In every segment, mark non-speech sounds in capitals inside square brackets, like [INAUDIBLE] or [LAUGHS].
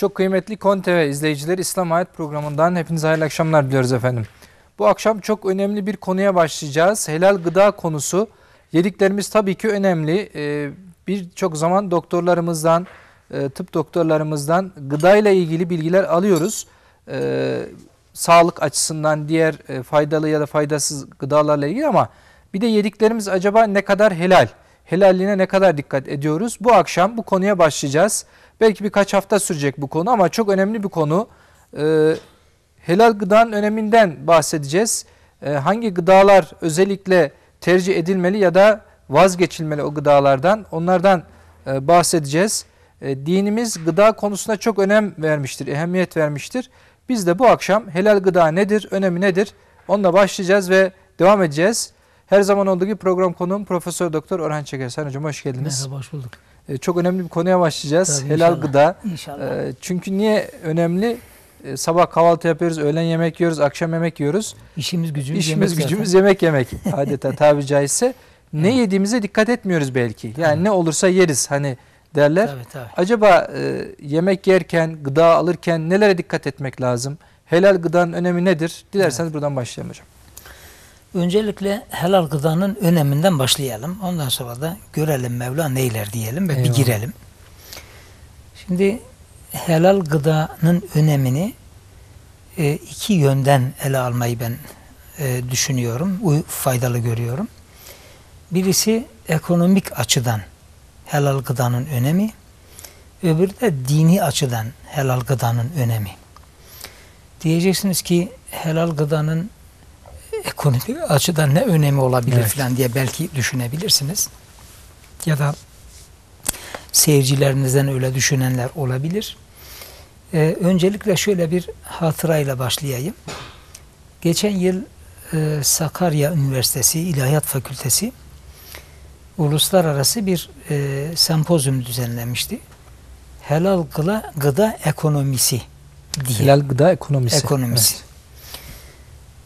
Çok kıymetli Kon TV izleyicileri İslam Hayat programından hepinize hayırlı akşamlar diliyoruz efendim. Bu akşam çok önemli bir konuya başlayacağız. Helal gıda konusu. Yediklerimiz tabii ki önemli. Ee, Birçok zaman doktorlarımızdan, e, tıp doktorlarımızdan gıda ile ilgili bilgiler alıyoruz. Ee, sağlık açısından diğer e, faydalı ya da faydasız gıdalarla ilgili ama bir de yediklerimiz acaba ne kadar helal? Helalliğine ne kadar dikkat ediyoruz? Bu akşam bu konuya başlayacağız. Belki birkaç hafta sürecek bu konu ama çok önemli bir konu. Ee, helal gıdanın öneminden bahsedeceğiz. Ee, hangi gıdalar özellikle tercih edilmeli ya da vazgeçilmeli o gıdalardan onlardan e, bahsedeceğiz. E, dinimiz gıda konusuna çok önem vermiştir, ehemmiyet vermiştir. Biz de bu akşam helal gıda nedir, önemi nedir onunla başlayacağız ve devam edeceğiz. Her zaman olduğu gibi program konuğum Profesör Doktor Orhan Çeker. Sayın Hocam hoş geldiniz. Merhaba, hoş bulduk. E, çok önemli bir konuya başlayacağız. Tabii, helal inşallah. gıda. İnşallah. E, çünkü niye önemli? E, sabah kahvaltı yapıyoruz, öğlen yemek yiyoruz, akşam yemek yiyoruz. İşimiz gücümüz İşimiz yemek gücümüz zaten. yemek yemek [LAUGHS] adeta tabi caizse. Ne yediğimize dikkat etmiyoruz belki. Yani Evet. ne olursa yeriz hani derler. Tabii tabii. Acaba e, yemek yerken, gıda alırken nelere dikkat etmek lazım? Helal gıdanın önemi nedir? Dilerseniz buradan başlayalım hocam. Öncelikle helal gıdanın öneminden başlayalım. Ondan sonra da görelim Mevla neyler diyelim ve Eyvallah. bir girelim. Şimdi helal gıdanın önemini e, iki yönden ele almayı ben e, düşünüyorum. Faydalı görüyorum. Birisi ekonomik açıdan helal gıdanın önemi. Öbürü de dini açıdan helal gıdanın önemi. Diyeceksiniz ki helal gıdanın ekonomik açıdan ne önemi olabilir Evet. falan diye belki düşünebilirsiniz. Ya da seyircilerinizden öyle düşünenler olabilir. Ee, öncelikle şöyle bir hatırayla başlayayım. Geçen yıl e, Sakarya Üniversitesi İlahiyat Fakültesi uluslararası bir e, sempozyum düzenlemişti. Helal gıda, gıda ekonomisi diye. Helal gıda ekonomisi. Ekonomisi.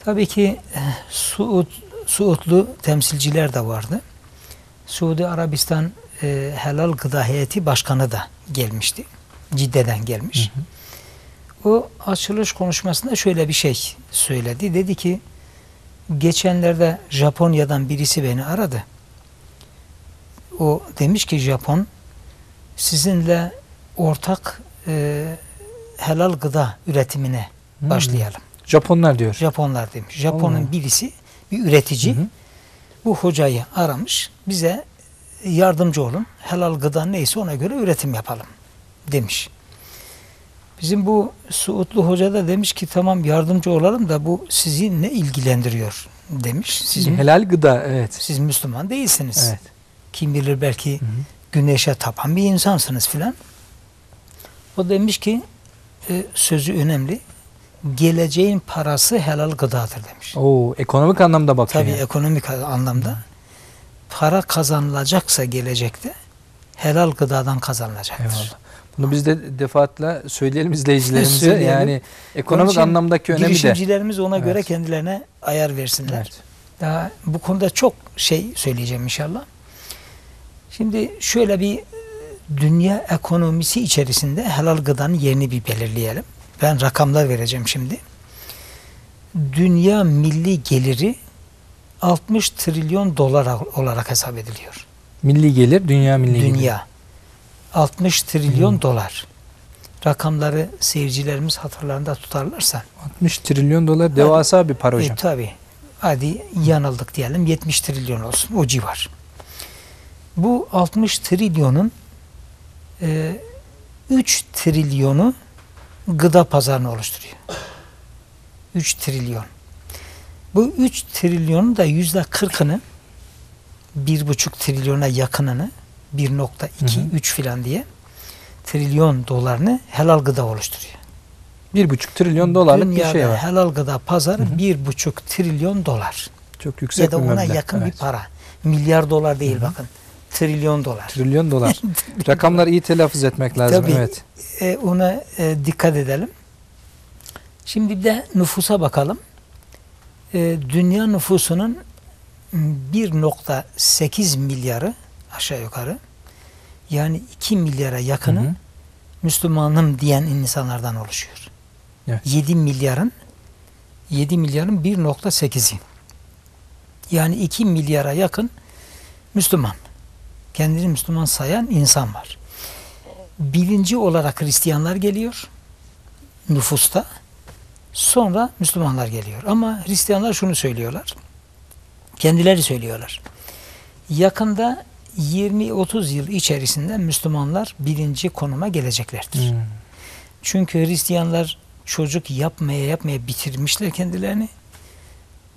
Tabii ki e, Suud, Suudlu temsilciler de vardı. Suudi Arabistan e, Helal Gıda Heyeti Başkanı da gelmişti. Cidde'den gelmiş. O açılış konuşmasında şöyle bir şey söyledi. Dedi ki geçenlerde Japonya'dan birisi beni aradı. O demiş ki Japon sizinle ortak e, helal gıda üretimine Hmm. başlayalım. Japonlar diyor. Japonlar demiş. Japon'un Allah. birisi bir üretici Hı hı. bu hocayı aramış. Bize yardımcı olun. Helal gıda neyse ona göre üretim yapalım demiş. Bizim bu Suudlu hoca da demiş ki tamam yardımcı olalım da bu sizi ne ilgilendiriyor demiş. Siz, Helal gıda evet. siz Müslüman değilsiniz. Evet. Kim bilir belki Hı hı. güneşe tapan bir insansınız filan. O demiş ki e, sözü önemli. Geleceğin parası helal gıdadır demiş. Oo, ekonomik anlamda bakıyor. Tabii yani. ekonomik anlamda para kazanılacaksa gelecekte helal gıdadan kazanılacaktır. Eyvallah. Bunu biz de defaatle söyleyelim izleyicilerimize. Söyleyelim. Yani ekonomik anlamdaki önemi de. Girişimcilerimiz ona göre Evet. kendilerine ayar versinler. Evet. Daha bu konuda çok şey söyleyeceğim inşallah. Şimdi şöyle bir e, dünya ekonomisi içerisinde helal gıdanın yerini bir belirleyelim. Ben rakamlar vereceğim şimdi. Dünya milli geliri 60 trilyon dolar olarak hesap ediliyor. Milli gelir, dünya milli gelir. Dünya. 60 trilyon Hmm. dolar. Rakamları seyircilerimiz hatırlarında tutarlarsa 60 trilyon dolar devasa bir para hocam. e, tabii. Hadi yanıldık diyelim 70 trilyon olsun o civar. Bu 60 trilyonun e, 3 trilyonu gıda pazarını oluşturuyor. 3 trilyon. Bu 3 trilyonun da yüzde 40'ını 1,5 trilyona yakınını 1.2 Hı hı. 3 filan diye trilyon dolarını helal gıda oluşturuyor. Bir buçuk trilyon dolarlık bir Dünyada şey var. helal gıda pazarı Hı hı. bir buçuk trilyon dolar. Çok yüksek ya da bir ona yakın Evet. bir para. Milyar dolar değil Hı hı. bakın. Trilyon dolar. Trilyon dolar. [LAUGHS] Rakamları iyi telaffuz etmek lazım. Tabii. Evet. E, ona e, dikkat edelim. Şimdi bir de nüfusa bakalım. E, dünya nüfusunun m, 1.8 milyarı aşağı yukarı yani 2 milyara yakını Hı hı. Müslümanım diyen insanlardan oluşuyor. Evet. 7 milyarın 7 milyarın 1.8'i. Yani 2 milyara yakın Müslüman. Kendini Müslüman sayan insan var. Birinci olarak Hristiyanlar geliyor nüfusta. Sonra Müslümanlar geliyor. Ama Hristiyanlar şunu söylüyorlar. Kendileri söylüyorlar. Yakında 20-30 yıl içerisinde Müslümanlar birinci konuma geleceklerdir. Hmm. Çünkü Hristiyanlar çocuk yapmaya yapmaya bitirmişler kendilerini.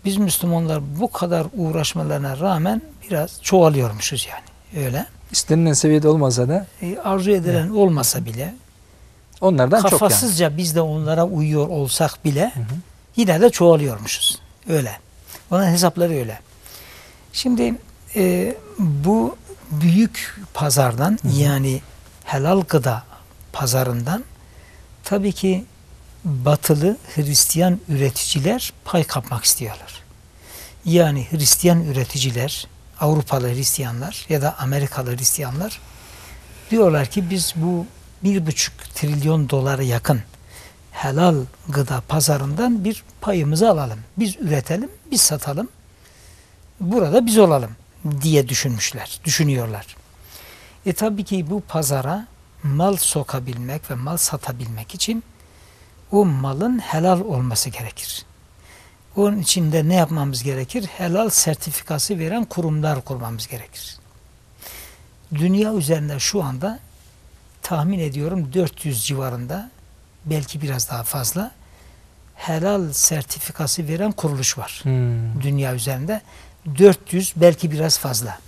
Biz Müslümanlar bu kadar uğraşmalarına rağmen biraz çoğalıyormuşuz yani. Öyle. İstenilen seviyede olmasa da E, arzu edilen olmasa bile onlardan çok yani. kafasızca biz de onlara uyuyor olsak bile Hı hı. yine de çoğalıyormuşuz. Öyle. Onun hesapları öyle. Şimdi e, bu büyük pazardan yani helal gıda pazarından tabii ki batılı Hristiyan üreticiler pay kapmak istiyorlar. Yani Hristiyan üreticiler, Avrupalı Hristiyanlar ya da Amerikalı Hristiyanlar diyorlar ki biz bu bir buçuk trilyon dolara yakın helal gıda pazarından bir payımızı alalım. Biz üretelim, biz satalım. Burada biz olalım diye düşünmüşler, düşünüyorlar. E tabii ki bu pazara mal sokabilmek ve mal satabilmek için o malın helal olması gerekir. Onun için de ne yapmamız gerekir? Helal sertifikası veren kurumlar kurmamız gerekir. Dünya üzerinde şu anda tahmin ediyorum 400 civarında belki biraz daha fazla helal sertifikası veren kuruluş var. Hmm. Dünya üzerinde 400 belki biraz fazla.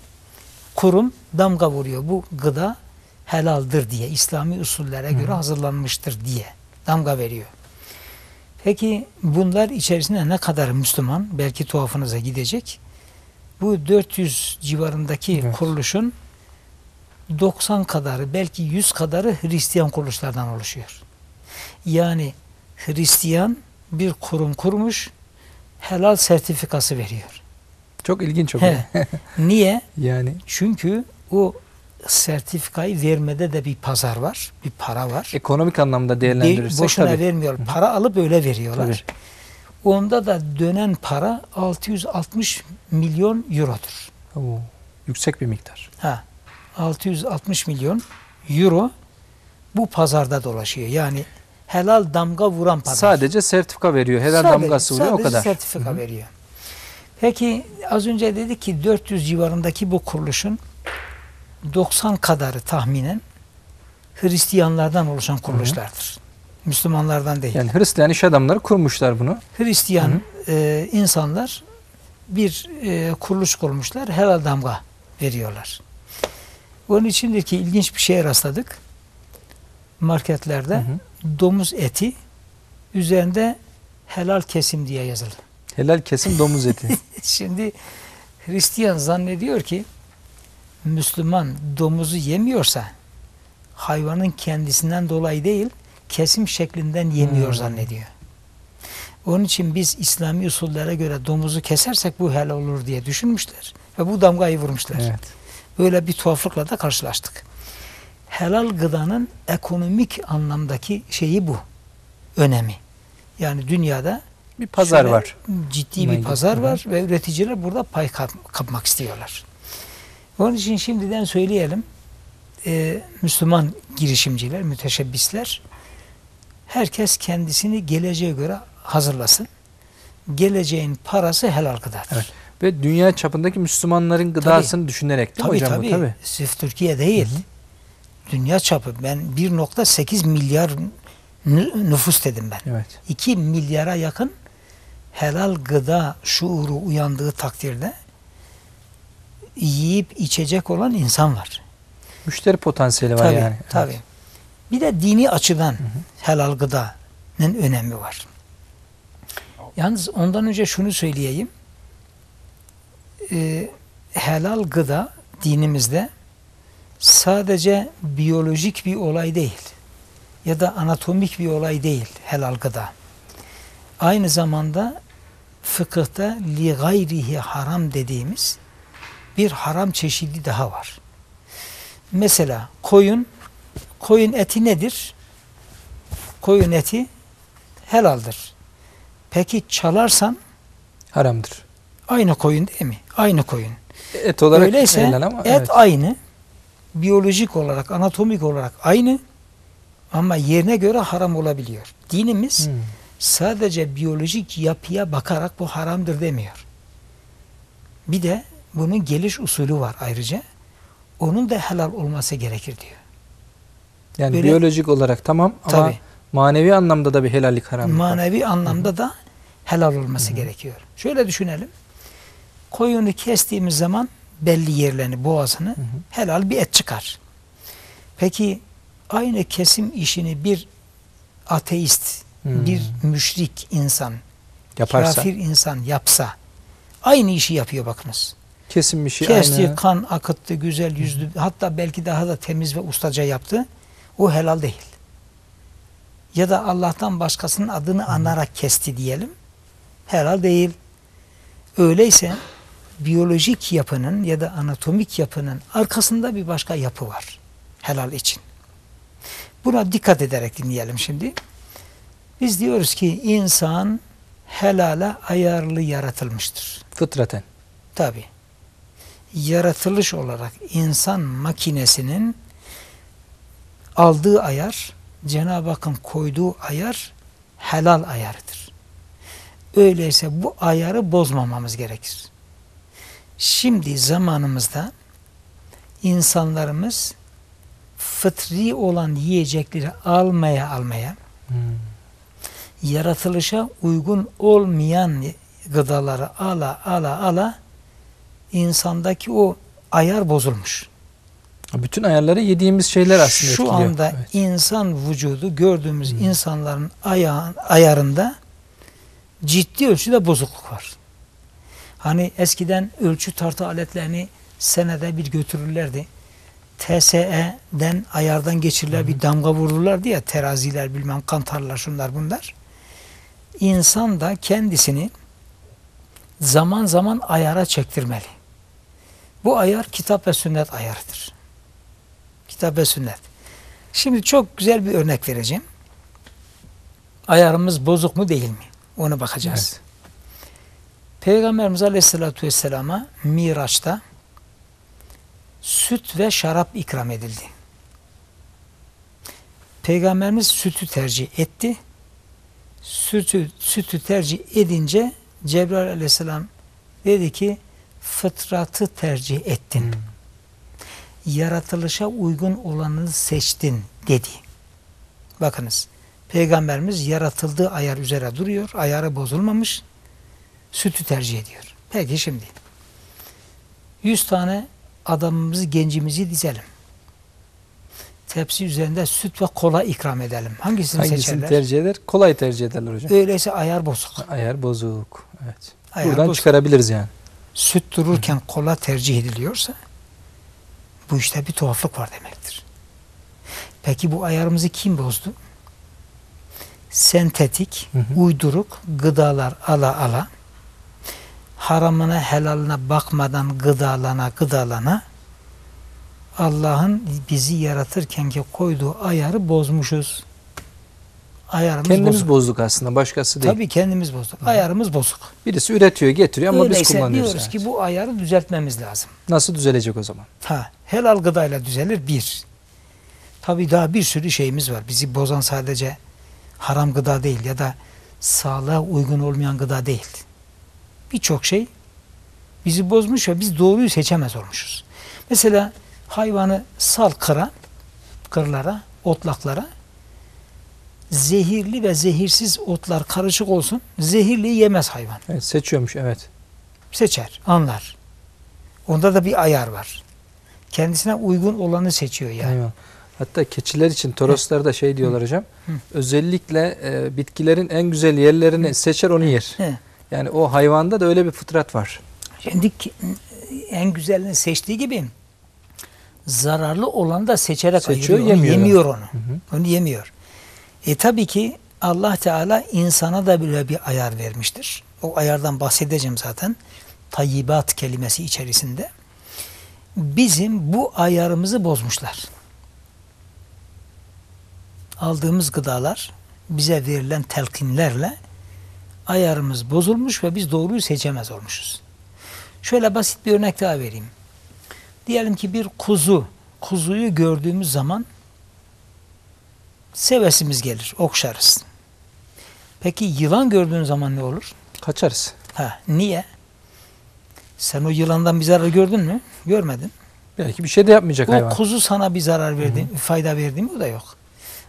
Kurum damga vuruyor. Bu gıda helaldir diye, İslami usullere göre hazırlanmıştır diye damga veriyor. Peki bunlar içerisinde ne kadar Müslüman? Belki tuhafınıza gidecek. Bu 400 civarındaki Evet. kuruluşun 90 kadarı belki 100 kadarı Hristiyan kuruluşlardan oluşuyor. Yani Hristiyan bir kurum kurmuş helal sertifikası veriyor. Çok ilginç o. [LAUGHS] Niye? yani Çünkü o sertifikayı vermede de bir pazar var, bir para var. ekonomik anlamda değerlendirirsek boşuna tabii. vermiyor. Para alıp öyle veriyorlar. Tabii. Onda da dönen para 660 milyon eurodur. Oo, yüksek bir miktar. Ha, 660 milyon euro bu pazarda dolaşıyor. Yani helal damga vuran pazar. Sadece sertifika veriyor. Helal Sadece- damgası vuruyor o sadece kadar. sertifika Hı hı. veriyor. Peki az önce dedik ki 400 civarındaki bu kuruluşun 90 kadarı tahminen Hristiyanlardan oluşan kuruluşlardır. Müslümanlardan değil. Yani Hristiyan iş adamları kurmuşlar bunu. Hristiyan e, insanlar bir e, kuruluş kurmuşlar. Helal damga veriyorlar. Onun içindir ki ilginç bir şeye rastladık. Marketlerde Hı hı. domuz eti üzerinde helal kesim diye yazılı. Helal kesim domuz eti. [LAUGHS] Şimdi Hristiyan zannediyor ki Müslüman domuzu yemiyorsa hayvanın kendisinden dolayı değil kesim şeklinden yemiyor Hmm. zannediyor. Onun için biz İslami usullere göre domuzu kesersek bu helal olur diye düşünmüşler ve bu damgayı vurmuşlar. evet. Böyle bir tuhaflıkla da karşılaştık. Helal gıdanın ekonomik anlamdaki şeyi bu. Önemi. Yani dünyada Bir pazar var. Ciddi bir pazar var ve üreticiler burada pay kap- kapmak istiyorlar. Onun için şimdiden söyleyelim. e, Müslüman girişimciler, müteşebbisler herkes kendisini geleceğe göre hazırlasın. Geleceğin parası helal gıdadır. Evet. Ve dünya çapındaki Müslümanların gıdasını düşünerek değil Tabii hocam? tabii. bu? Tabii. Sırf Türkiye değil. Dünya çapı. Ben 1.8 milyar nü- nüfus dedim ben. Evet. 2 milyara yakın helal gıda şuuru uyandığı takdirde yiyip içecek olan insan var. Müşteri potansiyeli var Tabii, yani. tabii. Evet. Bir de dini açıdan helal gıdanın önemi var. Yalnız ondan önce şunu söyleyeyim. Ee, helal gıda dinimizde sadece biyolojik bir olay değil ya da anatomik bir olay değil helal gıda. Aynı zamanda fıkıhta li gayrihi haram dediğimiz bir haram çeşidi daha var. Mesela koyun, koyun eti nedir? koyun eti helaldir. Peki çalarsan Haramdır. aynı koyun değil mi? Aynı koyun. Et olarak Öyleyse helal ama et evet. aynı. Biyolojik olarak, anatomik olarak aynı. Ama yerine göre haram olabiliyor. Dinimiz Hmm. sadece biyolojik yapıya bakarak bu haramdır demiyor. Bir de bunun geliş usulü var ayrıca. Onun da helal olması gerekir diyor. Yani Böyle- biyolojik olarak tamam ama Tabii. manevi anlamda da bir helallik haramlık var. Manevi anlamda da helal olması gerekiyor. Şöyle düşünelim. Koyunu kestiğimiz zaman belli yerlerini, boğazını helal bir et çıkar. Peki aynı kesim işini bir ateist, Hmm. bir müşrik insan, Yaparsa kafir insan yapsa aynı işi yapıyor bakınız. Kesin bir şey Kesti, aynı. kan akıttı, güzel yüzlü, hatta belki daha da temiz ve ustaca yaptı. O helal değil. Ya da Allah'tan başkasının adını anarak kesti diyelim. Helal değil. Öyleyse biyolojik yapının ya da anatomik yapının arkasında bir başka yapı var. Helal için. Buna dikkat ederek dinleyelim şimdi. Biz diyoruz ki insan helale ayarlı yaratılmıştır. Fıtraten. Tabi. Yaratılış olarak insan makinesinin aldığı ayar, Cenab-ı Hakk'ın koyduğu ayar helal ayarıdır. Öyleyse bu ayarı bozmamamız gerekir. Şimdi zamanımızda insanlarımız fıtri olan yiyecekleri almaya almaya Hmm. yaratılışa uygun olmayan gıdaları ala ala ala insandaki o ayar bozulmuş. Bütün ayarları yediğimiz şeyler aslında Şu etkiliyor. anda Evet. insan vücudu gördüğümüz insanların ayağın, ayarında ciddi ölçüde bozukluk var. Hani eskiden ölçü tartı aletlerini senede bir götürürlerdi. TSE'den ayardan geçirirler bir damga vururlardı ya teraziler bilmem kantarlar şunlar bunlar. İnsan da kendisini zaman zaman ayara çektirmeli. Bu ayar kitap ve sünnet ayarıdır. Kitap ve sünnet. Şimdi çok güzel bir örnek vereceğim. Ayarımız bozuk mu değil mi? Ona bakacağız. Evet. Peygamberimiz Aleyhisselatü Vesselam'a Miraç'ta süt ve şarap ikram edildi. Peygamberimiz sütü tercih etti. Sütü, sütü tercih edince Cebrail Aleyhisselam dedi ki fıtratı tercih ettin. Hmm. Yaratılışa uygun olanı seçtin dedi. Bakınız Peygamberimiz yaratıldığı ayar üzere duruyor. Ayarı bozulmamış. Sütü tercih ediyor. Peki şimdi 100 tane adamımızı, gencimizi dizelim. Tepsi üzerinde süt ve kola ikram edelim. Hangisini, Hangisini seçerler? tercih eder? Kolay tercih ederler hocam. Öyleyse ayar bozuk. Ayar bozuk. Evet. Ayar Buradan bozuk. çıkarabiliriz yani. Süt dururken kola tercih ediliyorsa bu işte bir tuhaflık var demektir. Peki bu ayarımızı kim bozdu? Sentetik, Hı hı. uyduruk gıdalar ala ala haramına helaline bakmadan gıdalana gıdalana Allah'ın bizi yaratırken ki koyduğu ayarı bozmuşuz. Ayarımız Kendimiz bozuk. bozduk aslında. Başkası değil. Tabii kendimiz bozduk. Ayarımız bozuk. Birisi üretiyor, getiriyor ama biz Öyleyse kullanıyoruz. diyoruz ki bu ayarı düzeltmemiz lazım. Nasıl düzelecek o zaman? Ha, helal gıdayla düzelir bir. Tabii daha bir sürü şeyimiz var. Bizi bozan sadece haram gıda değil ya da sağlığa uygun olmayan gıda değil. Birçok şey bizi bozmuş ve biz doğruyu seçemez olmuşuz. Mesela hayvanı sal kıra, kırlara, otlaklara zehirli ve zehirsiz otlar karışık olsun. Zehirliyi yemez hayvan Evet, seçiyormuş evet. seçer, anlar. Onda da bir ayar var. Kendisine uygun olanı seçiyor yani. Eyvallah. Hatta keçiler için Toroslarda şey diyorlar hocam. Hı. Özellikle e, bitkilerin en güzel yerlerini seçer onu yer. Yani o hayvanda da öyle bir fıtrat var. Şimdi en güzelini seçtiği gibi zararlı olanı da seçerek Seçiyor, ayırıyor. Onu yemiyor. yemiyor onu. hı. Onu yemiyor. E tabii ki Allah Teala insana da böyle bir ayar vermiştir. O ayardan bahsedeceğim zaten. Tayyibat kelimesi içerisinde. Bizim bu ayarımızı bozmuşlar. Aldığımız gıdalar bize verilen telkinlerle ayarımız bozulmuş ve biz doğruyu seçemez olmuşuz. Şöyle basit bir örnek daha vereyim. Diyelim ki bir kuzu, kuzuyu gördüğümüz zaman sevesimiz gelir, okşarız. Peki yılan gördüğün zaman ne olur? Kaçarız. Ha, niye? Sen o yılandan bir zarar gördün mü? Görmedin. Belki bir şey de yapmayacak O hayvan. kuzu sana bir zarar verdi, fayda verdi mi o da yok.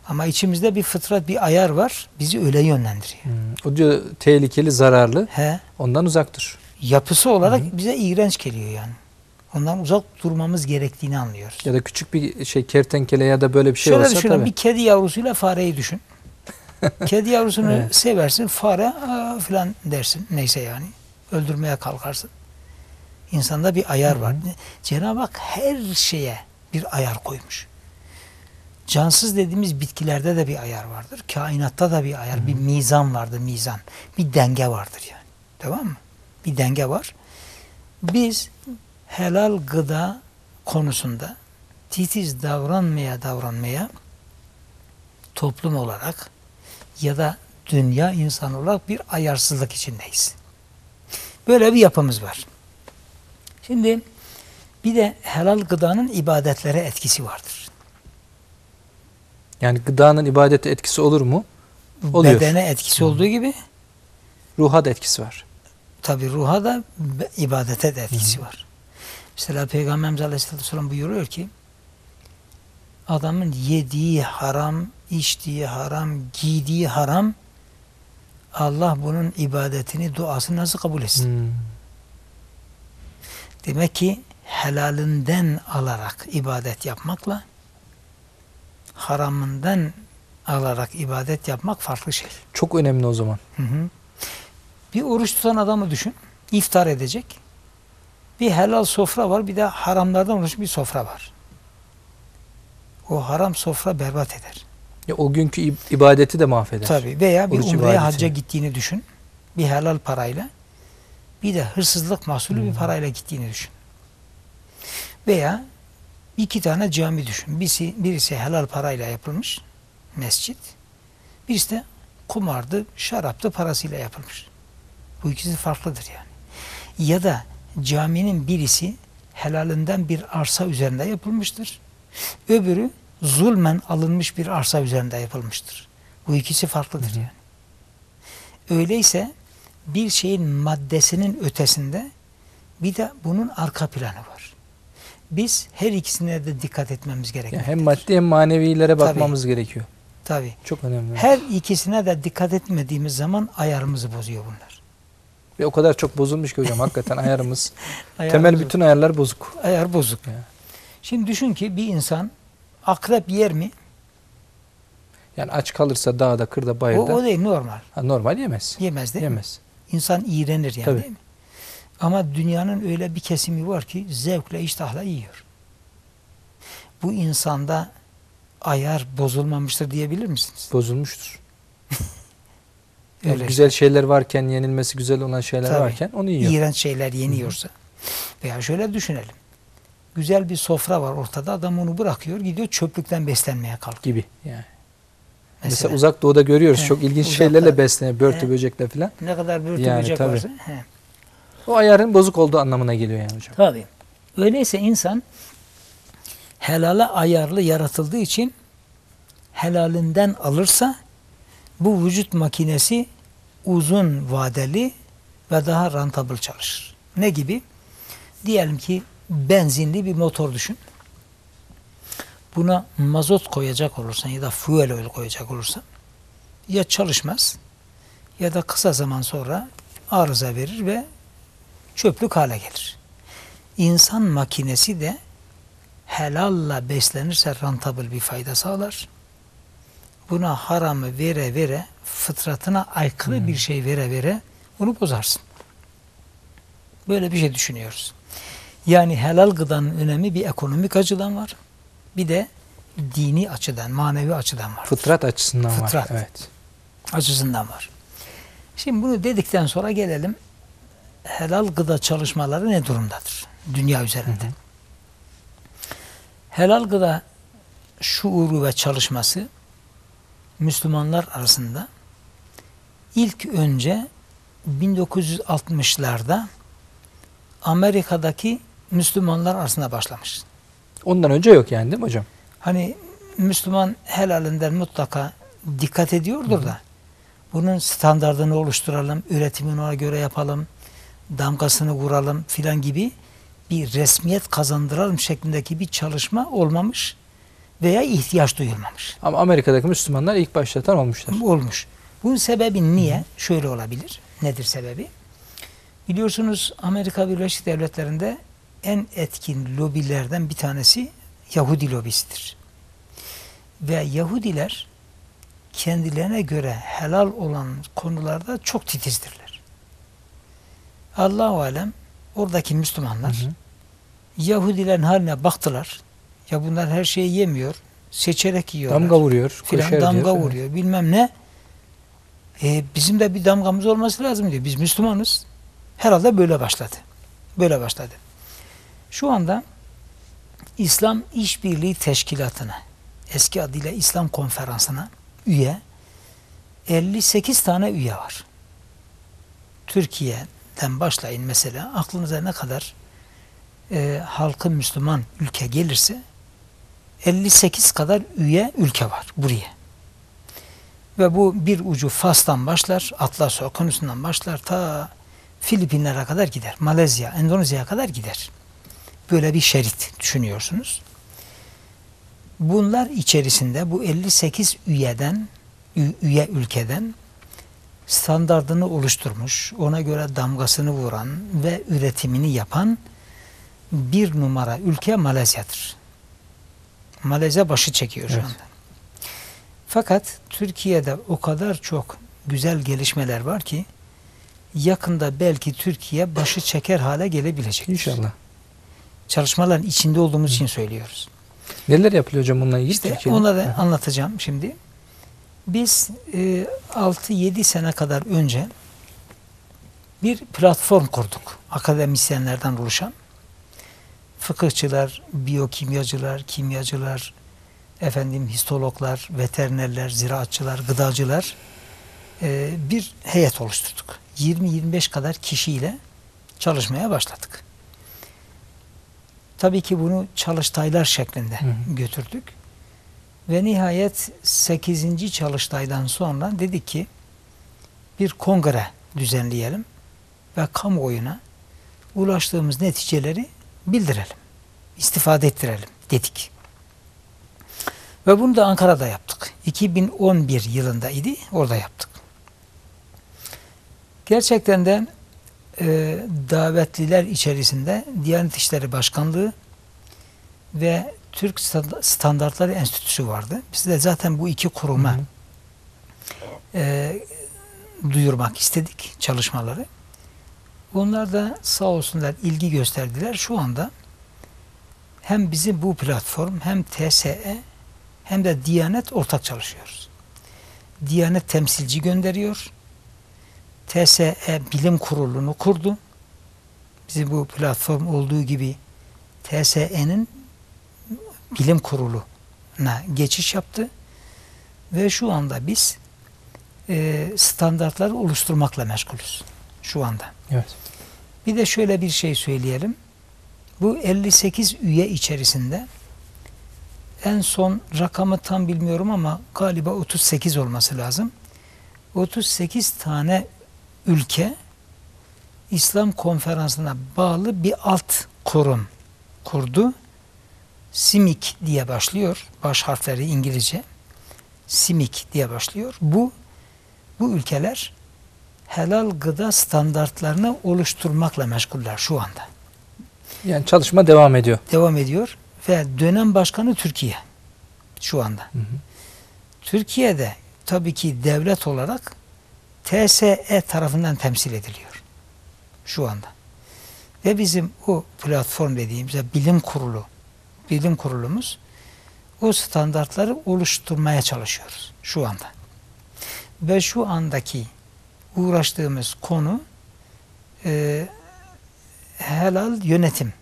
Ama içimizde bir fıtrat, bir ayar var. Bizi öyle yönlendiriyor. Hmm, O diyor tehlikeli, zararlı. He, Ondan uzak dur. yapısı olarak bize iğrenç geliyor yani. Ondan uzak durmamız gerektiğini anlıyoruz. Ya da küçük bir şey kertenkele ya da böyle bir şey Şöyle olsa düşünün, tabii. bir kedi yavrusuyla fareyi düşün. [LAUGHS] kedi yavrusunu Evet. seversin, fare filan dersin. Neyse yani. Öldürmeye kalkarsın. İnsanda bir ayar var. Cenab-ı Hak her şeye bir ayar koymuş. Cansız dediğimiz bitkilerde de bir ayar vardır. Kainatta da bir ayar, bir mizan vardır, mizan. Bir denge vardır yani. Tamam mı? Bir denge var. Biz helal gıda konusunda titiz davranmaya davranmaya toplum olarak ya da dünya insan olarak bir ayarsızlık içindeyiz. Böyle bir yapımız var. Şimdi bir de helal gıdanın ibadetlere etkisi vardır. Yani gıdanın ibadete etkisi olur mu? Oluyor. Bedene etkisi olduğu gibi Ruha da etkisi var. tabi ruha da ibadete de etkisi var. Mesela Peygamberimiz Aleyhisselatü Vesselam buyuruyor ki adamın yediği haram, içtiği haram, giydiği haram Allah bunun ibadetini, duasını nasıl kabul etsin? Hmm. Demek ki helalinden alarak ibadet yapmakla haramından alarak ibadet yapmak farklı şey. Çok önemli o zaman. Hı hı. Bir oruç tutan adamı düşün. iftar edecek. Bir helal sofra var, bir de haramlardan oluşmuş bir sofra var. O haram sofra berbat eder. Ya o günkü ib- ibadeti de mahveder. Tabii veya bir Oruç umreye ibadeti. hacca gittiğini düşün. Bir helal parayla. Bir de hırsızlık mahsulü Hmm. bir parayla gittiğini düşün. Veya iki tane cami düşün. Birisi, birisi helal parayla yapılmış mescit. Birisi de kumardı, şaraptı parasıyla yapılmış. Bu ikisi farklıdır yani. Ya da caminin birisi helalinden bir arsa üzerinde yapılmıştır. Öbürü zulmen alınmış bir arsa üzerinde yapılmıştır. Bu ikisi farklıdır yani. Öyleyse bir şeyin maddesinin ötesinde bir de bunun arka planı var. Biz her ikisine de dikkat etmemiz Yani gerekiyor. hem maddi hem manevilere bakmamız gerekiyor. Tabii. Çok önemli. Her ikisine de dikkat etmediğimiz zaman ayarımızı bozuyor bunlar. Ve o kadar çok bozulmuş ki hocam hakikaten [LAUGHS] ayarımız. Ayar temel bozuk. bütün ayarlar bozuk. ayar bozuk. Ya. Şimdi düşün ki bir insan akrep yer mi? Yani aç kalırsa dağda, kırda, O, bayırda o değil normal. ha, normal yemez. Yemez değil mi? Yemez. İnsan iğrenir yani Tabii. değil mi? Ama dünyanın öyle bir kesimi var ki zevkle, iştahla yiyor. Bu insanda ayar bozulmamıştır diyebilir misiniz? Bozulmuştur. [LAUGHS] Öyle güzel şeyler varken, yenilmesi güzel olan şeyler Tabii. varken onu yiyor. iğrenç şeyler yeniyorsa. Veya şöyle düşünelim. Güzel bir sofra var ortada. Adam onu bırakıyor, gidiyor çöplükten beslenmeye kalkıyor. gibi yani. Mesela, Mesela, uzak doğuda görüyoruz He, çok ilginç uzakta- şeylerle besleniyor. Börtü He. böcekle falan. ne kadar börtü Yani böcek tabii. varsa. He. O ayarın bozuk olduğu anlamına geliyor yani hocam. Tabii. Öyleyse insan helala ayarlı yaratıldığı için helalinden alırsa bu vücut makinesi uzun vadeli ve daha rentable çalışır. Ne gibi? Diyelim ki benzinli bir motor düşün. Buna mazot koyacak olursan ya da fuel oil koyacak olursan ya çalışmaz ya da kısa zaman sonra arıza verir ve çöplük hale gelir. İnsan makinesi de helalla beslenirse rentable bir fayda sağlar. Buna haramı vere vere, fıtratına aykırı bir şey vere vere onu bozarsın. Böyle bir şey düşünüyoruz. Yani helal gıdanın önemi bir ekonomik açıdan var. Bir de dini açıdan, manevi açıdan var. Fıtrat açısından Fıtrat. var. Evet. açısından var. Şimdi bunu dedikten sonra gelelim helal gıda çalışmaları ne durumdadır dünya üzerinde? Helal gıda şuuru ve çalışması Müslümanlar arasında ilk önce 1960'larda Amerika'daki Müslümanlar arasında başlamış. Ondan önce yok yani değil mi hocam? Hani Müslüman helalinden mutlaka dikkat ediyordur da bunun standartını oluşturalım, üretimini ona göre yapalım, damgasını vuralım filan gibi bir resmiyet kazandıralım şeklindeki bir çalışma olmamış veya ihtiyaç duyulmamış. Ama Amerika'daki Müslümanlar ilk başlatan olmuşlar. Olmuş. Bunun sebebi niye? Şöyle olabilir. Nedir sebebi? Biliyorsunuz Amerika Birleşik Devletleri'nde en etkin lobilerden bir tanesi Yahudi lobisidir. Ve Yahudiler kendilerine göre helal olan konularda çok titizdirler. Allahu alem oradaki Müslümanlar Hı hı. Yahudilerin haline baktılar. Ya bunlar her şeyi yemiyor. Seçerek yiyorlar. Damga vuruyor, filan damga diyor. vuruyor. Bilmem ne. E, bizim de bir damgamız olması lazım diyor. Biz Müslümanız. Herhalde böyle başladı. Böyle başladı. Şu anda İslam İşbirliği Teşkilatı'na, eski adıyla İslam Konferansı'na üye 58 tane üye var. Türkiye'den başlayın mesela aklınıza ne kadar e, halkı Müslüman ülke gelirse 58 kadar üye ülke var buraya. Ve bu bir ucu Fas'tan başlar, Atlas Okyanusu'ndan başlar ta Filipinlere kadar gider. Malezya, Endonezya'ya kadar gider. Böyle bir şerit düşünüyorsunuz. Bunlar içerisinde bu 58 üyeden, üye ülkeden standardını oluşturmuş, ona göre damgasını vuran ve üretimini yapan bir numara ülke Malezya'dır. Malezya başı çekiyor şu Evet. anda. Fakat Türkiye'de o kadar çok güzel gelişmeler var ki yakında belki Türkiye başı çeker hale gelebilecek. İnşallah. Çalışmaların içinde olduğumuz için söylüyoruz. Neler yapılıyor hocam bununla ilgili? İşte Türkiye'de? onları Hı. anlatacağım şimdi. Biz e, 6-7 sene kadar önce bir platform kurduk. Akademisyenlerden oluşan. Fıkıhçılar, biyokimyacılar, kimyacılar, efendim histologlar, veterinerler, ziraatçılar, gıdacılar e, bir heyet oluşturduk. 20-25 kadar kişiyle çalışmaya başladık. Tabii ki bunu çalıştaylar şeklinde Hı hı. götürdük. Ve nihayet 8. çalıştaydan sonra dedik ki bir kongre düzenleyelim ve kamuoyuna ulaştığımız neticeleri bildirelim. istifade ettirelim dedik. Ve bunu da Ankara'da yaptık. 2011 yılında idi. Orada yaptık. Gerçekten de e, davetliler içerisinde Diyanet İşleri Başkanlığı ve Türk Stand- Standartları Enstitüsü vardı. Biz de zaten bu iki kuruma Hı hı. e, duyurmak istedik çalışmaları. Onlar da sağ olsunlar ilgi gösterdiler. Şu anda hem bizim bu platform hem TSE hem de Diyanet ortak çalışıyoruz. Diyanet temsilci gönderiyor. TSE bilim kurulunu kurdu. Bizim bu platform olduğu gibi TSE'nin bilim kuruluna geçiş yaptı. Ve şu anda biz e, standartları oluşturmakla meşgulüz. Şu anda. Evet. Bir de şöyle bir şey söyleyelim. Bu 58 üye içerisinde en son rakamı tam bilmiyorum ama galiba 38 olması lazım. 38 tane ülke İslam konferansına bağlı bir alt kurum kurdu. SİMİK diye başlıyor. Baş harfleri İngilizce. SİMİK diye başlıyor. Bu bu ülkeler helal gıda standartlarını oluşturmakla meşguller şu anda. Yani çalışma devam ediyor. Devam ediyor ve dönem başkanı Türkiye şu anda. Hı hı. Türkiye'de tabii ki devlet olarak TSE tarafından temsil ediliyor şu anda. Ve bizim o platform dediğimiz bilim kurulu, bilim kurulumuz o standartları oluşturmaya çalışıyoruz şu anda. Ve şu andaki uğraştığımız konu e, helal yönetim.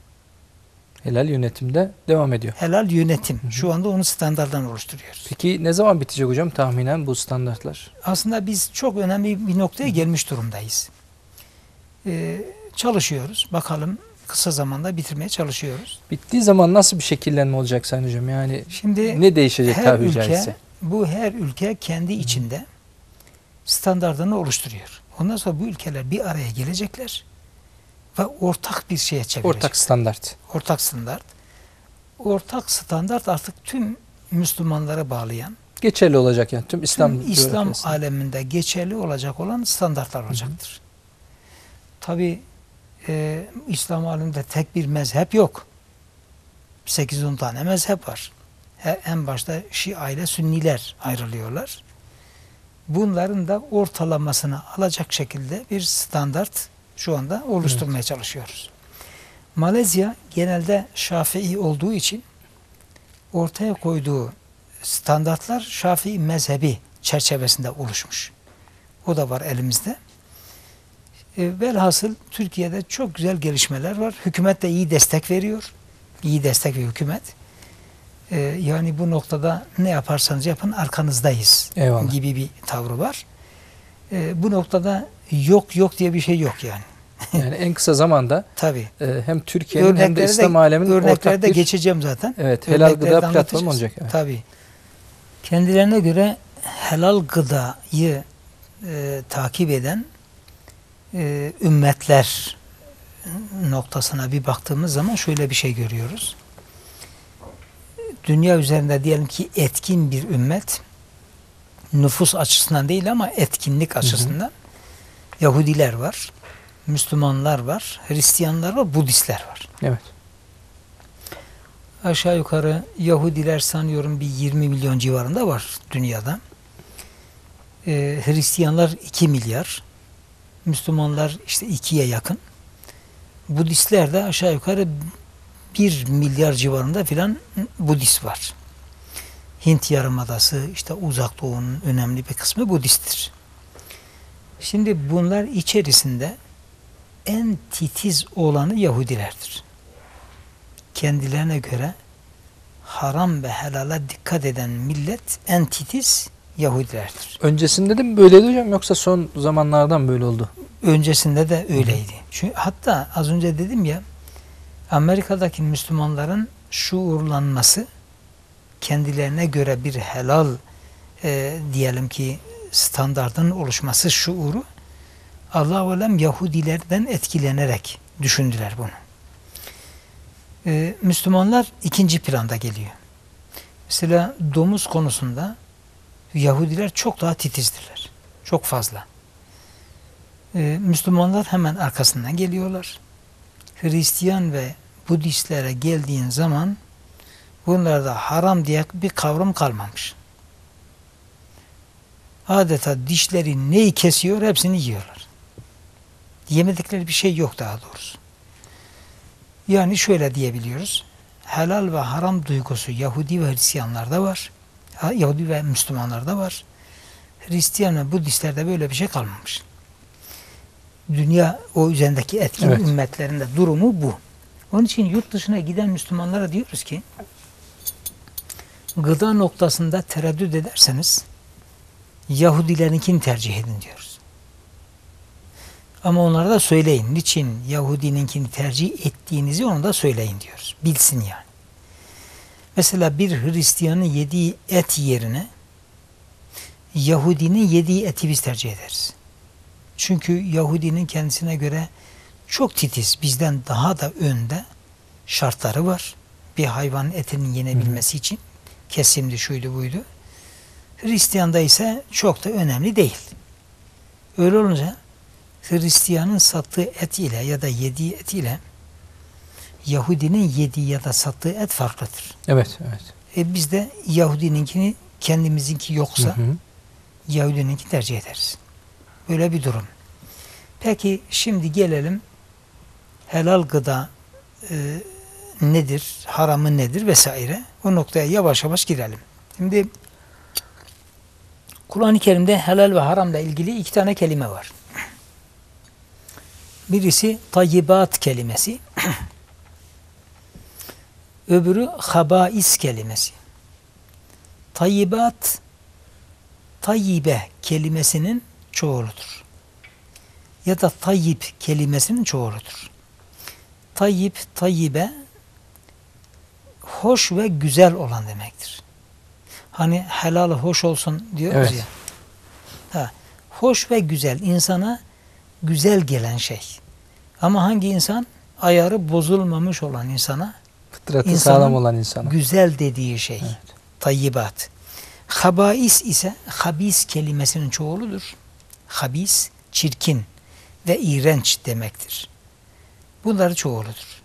Helal yönetimde devam ediyor. Helal yönetim. Şu anda onu standarttan oluşturuyoruz. Peki ne zaman bitecek hocam tahminen bu standartlar? Aslında biz çok önemli bir noktaya gelmiş durumdayız. Ee, çalışıyoruz. Bakalım kısa zamanda bitirmeye çalışıyoruz. Bittiği zaman nasıl bir şekillenme olacak Sayın Hocam? Yani Şimdi ne değişecek her ülke caizse? bu her ülke kendi içinde standartını oluşturuyor. Ondan sonra bu ülkeler bir araya gelecekler ve ortak bir şeye çevirecek. Ortak standart. ortak standart. Ortak standart artık tüm Müslümanlara bağlayan, Geçerli olacak yani tüm İslam tüm İslam coğrafyasında. aleminde geçerli olacak olan standartlar olacaktır. Tabi e, İslam aleminde tek bir mezhep yok. 8-10 tane mezhep var. He- En başta Şia ile Sünniler ayrılıyorlar. Bunların da ortalamasını alacak şekilde bir standart şu anda oluşturmaya çalışıyoruz. Malezya genelde Şafii olduğu için ortaya koyduğu standartlar Şafii mezhebi çerçevesinde oluşmuş. O da var elimizde. E, velhasıl Türkiye'de çok güzel gelişmeler var. Hükümet de iyi destek veriyor. İyi destek veriyor hükümet. E, yani bu noktada ne yaparsanız yapın arkanızdayız Eyvallah. gibi bir tavrı var. E, bu noktada yok yok diye bir şey yok yani. [LAUGHS] Yani en kısa zamanda Tabii. e, hem Türkiye'nin hem de İslam aleminin örneklere ortak bir geçeceğim zaten. evet, helal gıda platformu olacak. Evet. Tabii. Kendilerine göre helal gıdayı e, takip eden e, ümmetler noktasına bir baktığımız zaman şöyle bir şey görüyoruz. Dünya üzerinde diyelim ki etkin bir ümmet nüfus açısından değil ama etkinlik açısından Yahudiler var, Müslümanlar var, Hristiyanlar var, Budistler var. Evet. Aşağı yukarı Yahudiler sanıyorum bir 20 milyon civarında var dünyada. Ee, Hristiyanlar 2 milyar. Müslümanlar işte 2'ye yakın. Budistler de aşağı yukarı 1 milyar civarında filan Budist var. Hint Yarımadası, işte Uzak Doğu'nun önemli bir kısmı Budisttir. Şimdi bunlar içerisinde en titiz olanı Yahudilerdir kendilerine göre haram ve helala dikkat eden millet en titiz Yahudilerdir. Öncesinde de mi böyleydi hocam yoksa son zamanlardan böyle oldu? Öncesinde de öyleydi. Çünkü hatta az önce dedim ya Amerika'daki Müslümanların şuurlanması kendilerine göre bir helal e, diyelim ki standartın oluşması şuuru Allah alem Yahudilerden etkilenerek düşündüler bunu. Ee, Müslümanlar ikinci planda geliyor. Mesela domuz konusunda Yahudiler çok daha titizdirler. Çok fazla. Ee, Müslümanlar hemen arkasından geliyorlar. Hristiyan ve Budistlere geldiğin zaman bunlarda haram diye bir kavram kalmamış. Adeta dişleri neyi kesiyor hepsini yiyorlar. Yemedikleri bir şey yok daha doğrusu. Yani şöyle diyebiliyoruz. Helal ve haram duygusu Yahudi ve Hristiyanlarda var. Yahudi ve Müslümanlarda var. Hristiyan ve Budistlerde böyle bir şey kalmamış. Dünya o üzerindeki etkin Evet. ümmetlerinde durumu bu. Onun için yurt dışına giden Müslümanlara diyoruz ki gıda noktasında tereddüt ederseniz Yahudilerinkini tercih edin diyoruz. Ama onlara da söyleyin. Niçin Yahudininkini tercih ettiğinizi onu da söyleyin diyoruz. Bilsin yani. Mesela bir Hristiyanın yediği et yerine Yahudinin yediği eti biz tercih ederiz. Çünkü Yahudinin kendisine göre çok titiz, bizden daha da önde şartları var. Bir hayvanın etinin yenebilmesi için kesimdi, şuydu, buydu. Hristiyan'da ise çok da önemli değil. Öyle olunca Hristiyanın sattığı et ile ya da yediği et ile Yahudinin yediği ya da sattığı et farklıdır. Evet, evet. E biz de Yahudininkini kendimizinki yoksa Hı hı. Yahudininki tercih ederiz. Böyle bir durum. Peki şimdi gelelim helal gıda e, nedir, haramı nedir vesaire. O noktaya yavaş yavaş girelim. Şimdi Kur'an-ı Kerim'de helal ve haramla ilgili iki tane kelime var. Birisi tayyibat kelimesi. [CLEARS THROAT] Öbürü habais kelimesi. Tayyibat tayyibe kelimesinin çoğuludur. Ya da tayyip kelimesinin çoğuludur. Tayyip, tayyibe hoş ve güzel olan demektir. Hani helal hoş olsun diyoruz Evet. ya. Ha, hoş ve güzel insana güzel gelen şey. Ama hangi insan? Ayarı bozulmamış olan insana Fıtratı İnsanın sağlam olan insana. güzel dediği şey. Evet. Tayyibat. Habais ise habis kelimesinin çoğuludur. Habis, çirkin ve iğrenç demektir. Bunlar çoğuludur.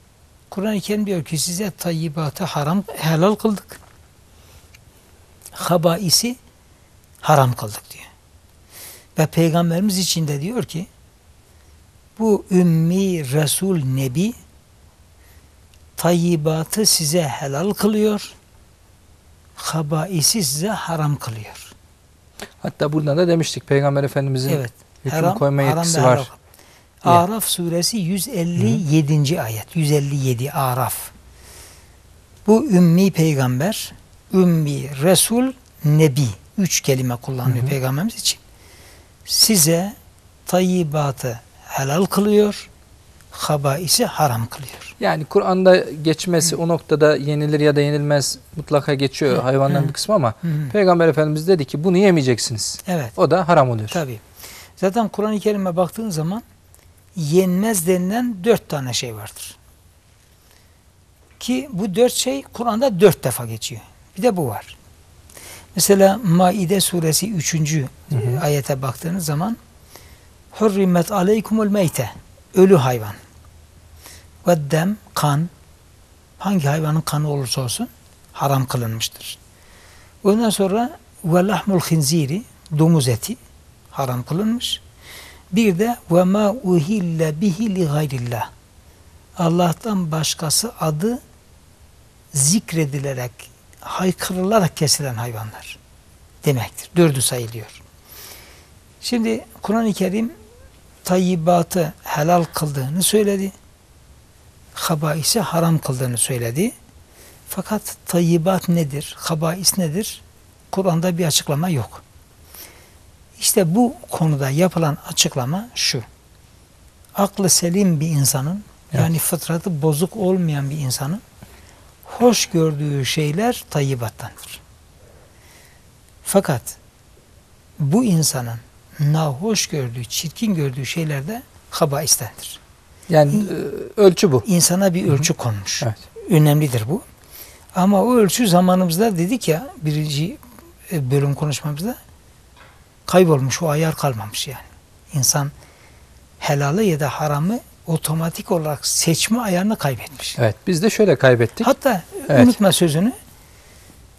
Kur'an-ı Kerim diyor ki size tayyibatı haram, helal kıldık. Habaisi haram kıldık diyor. Ve Peygamberimiz için de diyor ki bu ümmi Resul Nebi tayyibatı size helal kılıyor, habaisi size haram kılıyor. Hatta buradan da demiştik Peygamber Efendimizin Evet. hüküm koyma haram yetkisi ve var. Araf suresi 157. ayet. 157 Araf. Bu ümmi peygamber, ümmi Resul, Nebi. Üç kelime kullanıyor Hı hı. peygamberimiz için. Size tayyibatı helal kılıyor, habaisi haram kılıyor. Yani Kur'an'da geçmesi o noktada yenilir ya da yenilmez mutlaka geçiyor Hı, hayvanların hı. bir kısmı ama Hı. Peygamber Efendimiz dedi ki bunu yemeyeceksiniz. Evet. O da haram oluyor. Tabii. Zaten Kur'an-ı Kerim'e baktığın zaman yenmez denilen dört tane şey vardır. Ki bu dört şey Kur'an'da dört defa geçiyor. Bir de bu var. Mesela Maide suresi 3. hı. ayete baktığınız zaman Hurrimet aleykumul meyte ölü hayvan ve dem kan hangi hayvanın kanı olursa olsun haram kılınmıştır. Ondan sonra ve lahmul khinziri domuz eti haram kılınmış. Bir de ve ma uhille bihi li gayrillah. Allah'tan başkası adı zikredilerek, haykırılarak kesilen hayvanlar demektir. Dördü sayılıyor. Şimdi Kur'an-ı Kerim tayyibatı helal kıldığını söyledi. Habaisi haram kıldığını söyledi. Fakat tayyibat nedir? Habais nedir? Kur'an'da bir açıklama yok. İşte bu konuda yapılan açıklama şu. Aklı selim bir insanın Evet. yani fıtratı bozuk olmayan bir insanın hoş gördüğü şeyler tayyibattandır. Fakat bu insanın nahoş gördüğü, çirkin gördüğü şeyler de habaistendir. Yani e, ölçü bu. İnsana bir ölçü konmuş. Evet. Önemlidir bu. Ama o ölçü zamanımızda dedik ya birinci e, bölüm konuşmamızda kaybolmuş, o ayar kalmamış yani. İnsan helalı ya da haramı otomatik olarak seçme ayarını kaybetmiş. Evet. Biz de şöyle kaybettik. Hatta Evet. unutma sözünü.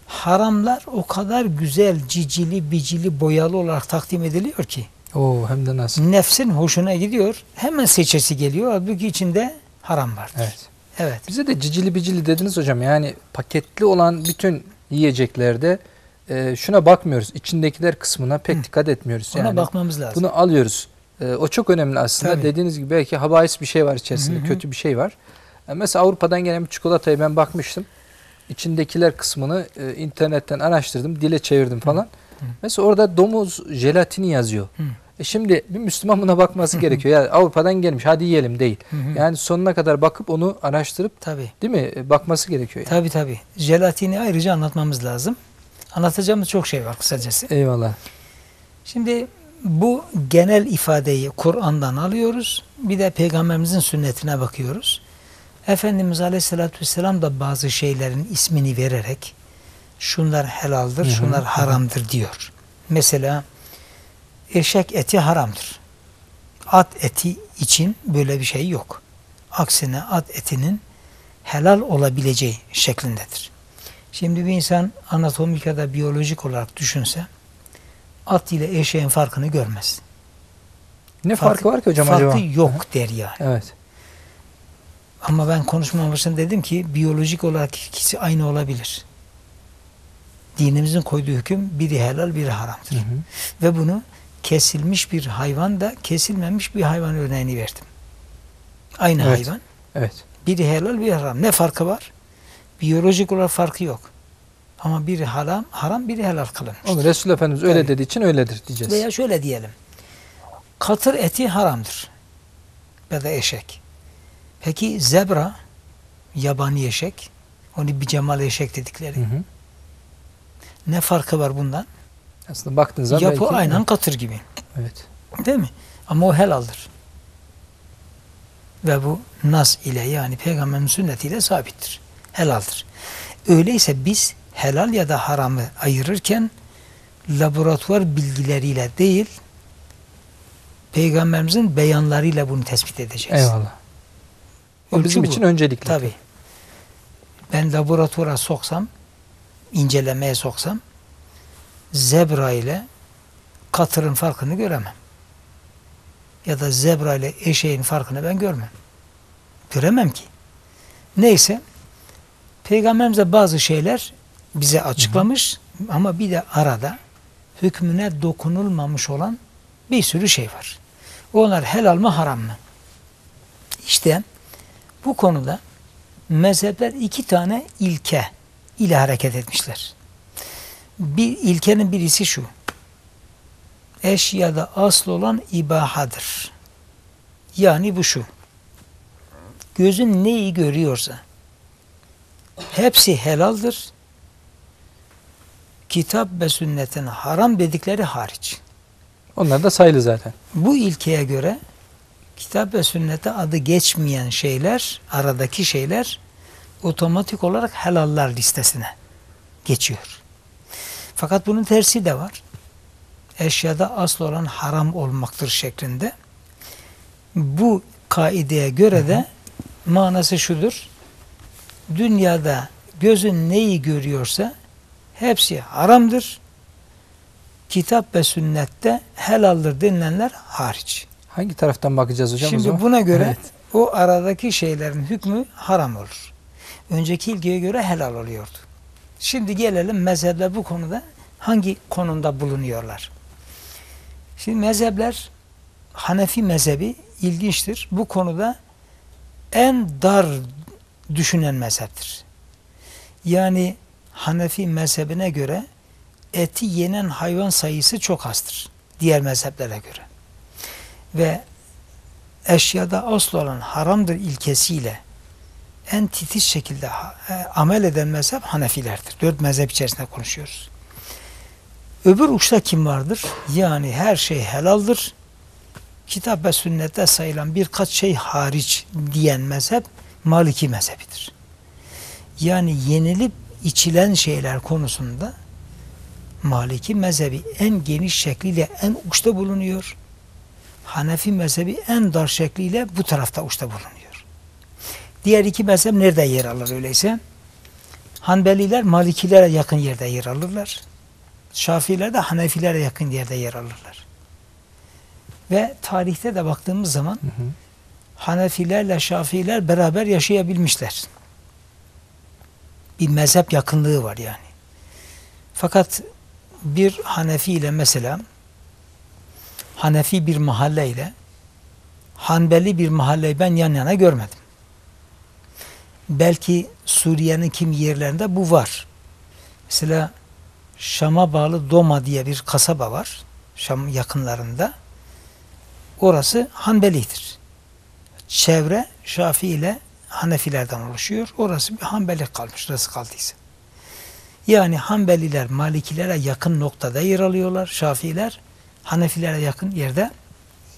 Haramlar o kadar güzel, cicili, bicili, boyalı olarak takdim ediliyor ki Oo hem de nasıl? nefsin hoşuna gidiyor. Hemen seçesi geliyor. Halbuki içinde haram vardır. Evet. Evet. Bize de cicili bicili dediniz hocam. Yani paketli olan bütün yiyeceklerde e, şuna bakmıyoruz. İçindekiler kısmına pek Hı. dikkat etmiyoruz. Ona Yani bakmamız lazım. bunu alıyoruz. E, o çok önemli aslında. Tabii. Dediğiniz gibi belki habais bir şey var içerisinde. Hı hı. Kötü bir şey var. E, mesela Avrupa'dan gelen bir çikolatayı ben bakmıştım. İçindekiler kısmını e, internetten araştırdım. Dile çevirdim falan. Mesela orada domuz jelatini yazıyor. Hı. E şimdi bir Müslüman buna bakması gerekiyor. Yani Avrupa'dan gelmiş hadi yiyelim değil. Yani sonuna kadar bakıp onu araştırıp Tabii. değil mi E, bakması gerekiyor. Yani. Tabii tabii. Jelatini ayrıca anlatmamız lazım. Anlatacağımız çok şey var kısacası. Eyvallah. Şimdi bu genel ifadeyi Kur'an'dan alıyoruz. Bir de Peygamberimizin sünnetine bakıyoruz. Efendimiz Aleyhisselatü Vesselam da bazı şeylerin ismini vererek şunlar helaldir, şunlar haramdır diyor. Mesela eşek eti haramdır. At eti için böyle bir şey yok. Aksine at etinin helal olabileceği şeklindedir. Şimdi bir insan anatomik ya da biyolojik olarak düşünse at ile eşeğin farkını görmez. Ne farkı, var ki hocam farkı acaba? yok der yani. Evet. Ama ben konuşmam başında dedim ki biyolojik olarak ikisi aynı olabilir. Dinimizin koyduğu hüküm biri helal biri haramdır. Hı hı. Ve bunu kesilmiş bir hayvan da kesilmemiş bir hayvan örneğini verdim. Aynı Evet. hayvan. Evet. Biri helal biri haram. Ne farkı var? Biyolojik olarak farkı yok. Ama biri haram, haram biri helal kılınmış. Onu Resul Efendimiz öyle Tabii. dediği için öyledir diyeceğiz. Veya şöyle diyelim. Katır eti haramdır. Ya da eşek. Peki zebra, yabani eşek, onu bir cemal eşek dedikleri. Hı hı. Ne farkı var bundan? Aslında baktığınız zaman Yapı aynen katır gibi. Evet. Değil mi? Ama o helaldir. Ve bu nas ile yani peygamberin sünnetiyle sabittir. Helaldir. Öyleyse biz helal ya da haramı ayırırken laboratuvar bilgileriyle değil peygamberimizin beyanlarıyla bunu tespit edeceğiz. Eyvallah. O Ölçü bizim bu. için öncelikli. Tabii. Ben laboratuvara soksam, incelemeye soksam zebra ile katırın farkını göremem. Ya da zebra ile eşeğin farkını ben görmem. Göremem ki. Neyse Peygamberimize bazı şeyler bize açıklamış ama bir de arada hükmüne dokunulmamış olan bir sürü şey var. Onlar helal mı haram mı? İşte bu konuda mezhepler iki tane ilke ile hareket etmişler. Bir ilkenin birisi şu. Eşyada asıl olan ibahadır. Yani bu şu. Gözün neyi görüyorsa hepsi helaldir. Kitap ve sünnetin haram dedikleri hariç. Onlar da sayılı zaten. Bu ilkeye göre kitap ve sünnete adı geçmeyen şeyler, aradaki şeyler otomatik olarak helallar listesine geçiyor. Fakat bunun tersi de var. Eşyada asıl olan haram olmaktır şeklinde. Bu kaideye göre de manası şudur. Dünyada gözün neyi görüyorsa hepsi haramdır. Kitap ve sünnette helaldir denilenler hariç. Hangi taraftan bakacağız hocam Şimdi zaman? buna göre Evet. o aradaki şeylerin hükmü haram olur. Önceki ilgiye göre helal oluyordu. Şimdi gelelim mezhepler bu konuda hangi konumda bulunuyorlar. Şimdi mezhepler Hanefi mezhebi ilginçtir. Bu konuda en dar düşünen mezheptir. Yani Hanefi mezhebine göre eti yenen hayvan sayısı çok azdır. Diğer mezheplere göre. Ve eşyada asıl olan haramdır ilkesiyle en titiz şekilde e, amel eden mezhep Hanefilerdir. Dört mezhep içerisinde konuşuyoruz. Öbür uçta kim vardır? Yani her şey helaldir. Kitap ve sünnette sayılan birkaç şey hariç diyen mezhep Maliki mezhebidir. Yani yenilip içilen şeyler konusunda Maliki mezhebi en geniş şekliyle en uçta bulunuyor. Hanefi mezhebi en dar şekliyle bu tarafta uçta bulunuyor. Diğer iki mezhep nerede yer alır öyleyse? Hanbeliler Malikilere yakın yerde yer alırlar. Şafiiler de Hanefilere yakın yerde yer alırlar. Ve tarihte de baktığımız zaman Hı hı. Hanefilerle Şafiiler beraber yaşayabilmişler. Bir mezhep yakınlığı var yani. Fakat bir Hanefi ile mesela Hanefi bir mahalle ile Hanbeli bir mahalleyi ben yan yana görmedim. Belki Suriye'nin kim yerlerinde bu var. Mesela Şam'a bağlı Doma diye bir kasaba var. Şam yakınlarında. Orası Hanbelidir. Çevre Şafii ile Hanefilerden oluşuyor. Orası bir Hanbeli kalmış. Nasıl kaldıysa. Yani Hanbeliler Malikilere yakın noktada yer alıyorlar. Şafiiler Hanefilere yakın yerde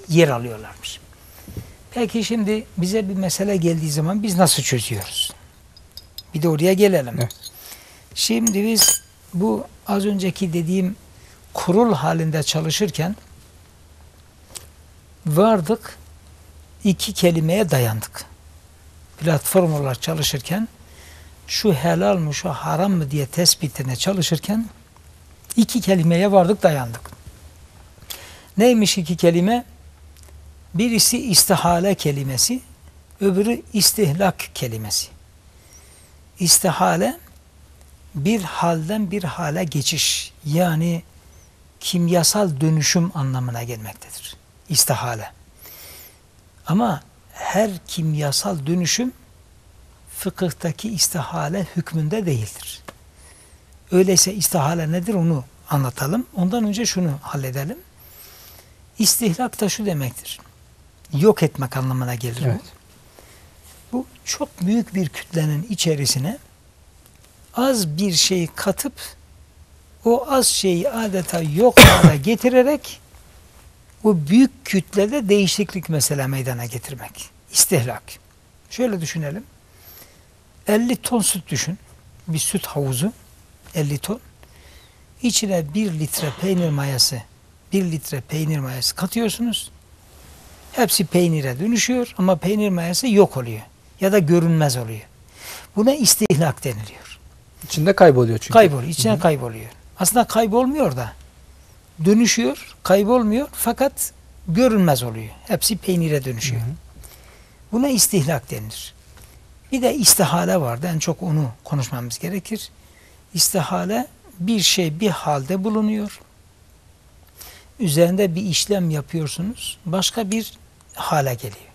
yer alıyorlarmış. Peki şimdi bize bir mesele geldiği zaman biz nasıl çözüyoruz? Bir de oraya gelelim. Evet. Şimdi biz bu az önceki dediğim kurul halinde çalışırken vardık iki kelimeye dayandık. Platform olarak çalışırken şu helal mı şu haram mı diye tespitine çalışırken iki kelimeye vardık dayandık. Neymiş iki kelime? Birisi istihale kelimesi, öbürü istihlak kelimesi. İstihale bir halden bir hale geçiş yani kimyasal dönüşüm anlamına gelmektedir. İstihale. Ama her kimyasal dönüşüm fıkıhtaki istihale hükmünde değildir. Öyleyse istihale nedir onu anlatalım. Ondan önce şunu halledelim. İstihlak da şu demektir. Yok etmek anlamına gelir Evet. bu. Bu çok büyük bir kütlenin içerisine az bir şey katıp o az şeyi adeta yok [COUGHS] hale getirerek o büyük kütlede değişiklik mesela meydana getirmek. İstihlak. Şöyle düşünelim. 50 ton süt düşün. Bir süt havuzu. 50 ton. İçine 1 litre peynir mayası, 1 litre peynir mayası katıyorsunuz. Hepsi peynire dönüşüyor ama peynir mayası yok oluyor. Ya da görünmez oluyor. Buna istihlak deniliyor. İçinde kayboluyor çünkü. Kayboluyor. içine kayboluyor. Aslında kaybolmuyor da. Dönüşüyor, kaybolmuyor fakat görünmez oluyor. Hepsi peynire dönüşüyor. Hı hı. Buna istihlak denir. Bir de istihale vardı. En çok onu konuşmamız gerekir. İstihale bir şey bir halde bulunuyor. Üzerinde bir işlem yapıyorsunuz. Başka bir hale geliyor.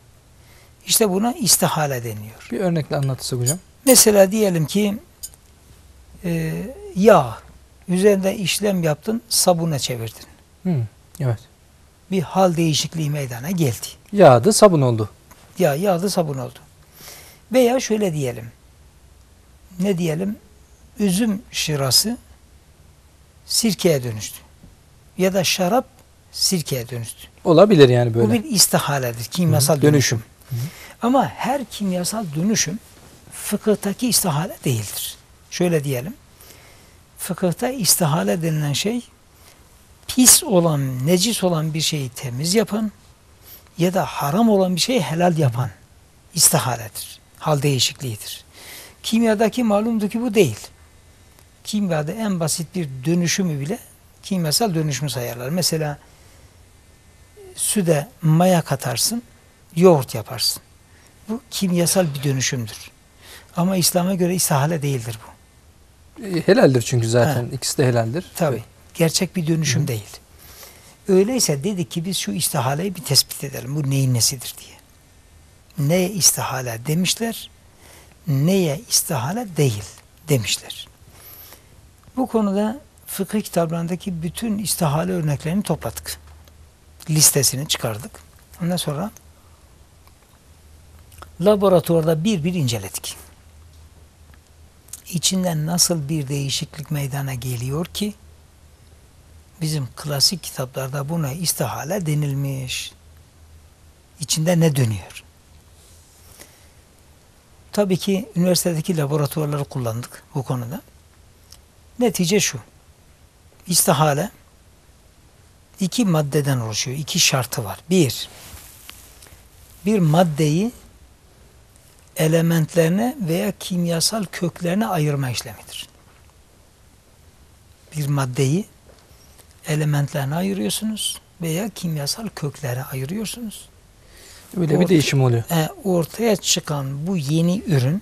İşte buna istihale deniyor. Bir örnekle anlatırsak hocam. Mesela diyelim ki e, yağ üzerinde işlem yaptın sabuna çevirdin. Hı. Evet. Bir hal değişikliği meydana geldi. Yağdı sabun oldu. Ya yağdı sabun oldu. Veya şöyle diyelim. Ne diyelim? Üzüm şırası sirkeye dönüştü. Ya da şarap sirkeye dönüştü. Olabilir yani böyle. Bu bir istihaledir. Kimyasal Hı, dönüşüm. dönüşüm. Ama her kimyasal dönüşüm fıkıhtaki istihale değildir. Şöyle diyelim. Fıkıhta istihale denilen şey pis olan, necis olan bir şeyi temiz yapan ya da haram olan bir şeyi helal yapan istihaledir. Hal değişikliğidir. Kimyadaki malumdur ki bu değil. Kimyada en basit bir dönüşümü bile kimyasal dönüşümü sayarlar. Mesela süde maya katarsın, yoğurt yaparsın. Bu kimyasal bir dönüşümdür. Ama İslam'a göre istihale değildir bu. E, Helaldir çünkü zaten. Ha. İkisi de helaldir. Tabi. Gerçek bir dönüşüm değil. Öyleyse dedik ki biz şu istihaleyi bir tespit edelim. Bu neyin nesidir diye. Neye istihale demişler, neye istihale değil demişler. Bu konuda fıkıh kitaplarındaki bütün istihale örneklerini topladık. Listesini çıkardık. Ondan sonra laboratuvarda bir bir inceledik. İçinden nasıl bir değişiklik meydana geliyor ki bizim klasik kitaplarda buna istihale denilmiş. İçinde ne dönüyor? Tabii ki üniversitedeki laboratuvarları kullandık bu konuda. Netice şu. İstihale iki maddeden oluşuyor. İki şartı var. Bir, bir maddeyi elementlerine veya kimyasal köklerine ayırma işlemidir. Bir maddeyi elementlerine ayırıyorsunuz veya kimyasal köklere ayırıyorsunuz. Böyle bir Orta- değişim oluyor. E, ortaya çıkan bu yeni ürün